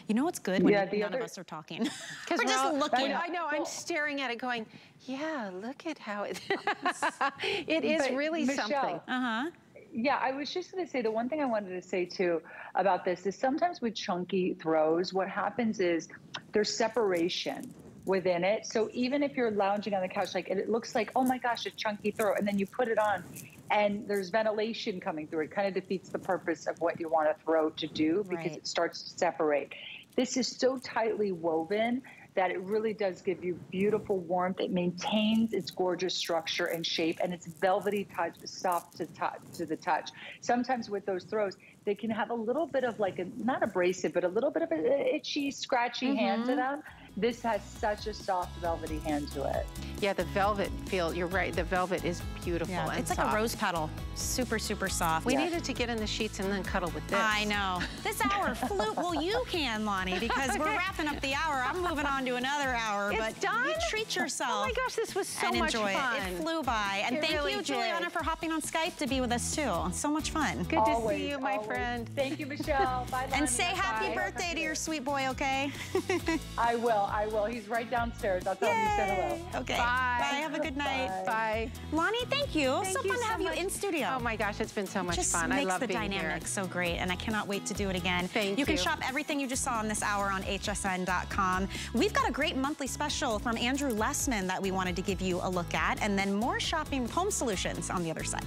You know what's good when yeah, none other... of us are talking? *laughs* Because we're, we're, just all, looking. I know, I'm staring at it going, yeah, look at how it, *laughs* *laughs* it is but really Michelle, something. Uh-huh. Yeah, I was just going to say the one thing I wanted to say too about this is sometimes with chunky throws, what happens is there's separation within it. So even if you're lounging on the couch, like it looks like, oh my gosh, a chunky throw, and then you put it on and there's ventilation coming through. It kind of defeats the purpose of what you want a throw to do because right. it starts to separate. This is so tightly woven that it really does give you beautiful warmth. It maintains its gorgeous structure and shape, and it's velvety touch, soft to touch to the touch. Sometimes with those throws, they can have a little bit of like a not abrasive, but a little bit of an itchy, scratchy mm -hmm. hand to mm-hmm. them this has such a soft velvety hand to it. Yeah, the velvet feel, you're right, the velvet is beautiful yeah, It's like a rose petal, super, super soft. We needed to get in the sheets and then cuddle with this. I know. This hour flew, well you can, Lonnie, because okay. we're wrapping up the hour. I'm moving on to another hour, it's but done? you treat yourself. Oh my gosh, this was so and much fun. It. it flew by. And it thank really you, did. Giuliana, for hopping on Skype to be with us too. So much fun. Good always, to see you, my always. friend. Thank you, Michelle. Bye, Lonnie. And say happy Bye. birthday to your sweet boy, okay? *laughs* I will, I will. He's right downstairs. I'll tell Yay. him you said hello. Okay. Bye. Bye. Have a good night. Bye. Bye. Lonnie, thank you. Thank so you fun so to have much. you in studio. Oh my gosh, it's been so much just fun. I love the being dynamic here. so great, and I cannot wait to do it again. Thank you. You can shop everything you just saw in this hour on hsn.com. We've got a great monthly special from Andrew Lessman that we wanted to give you a look at, and then more shopping home solutions on the other side.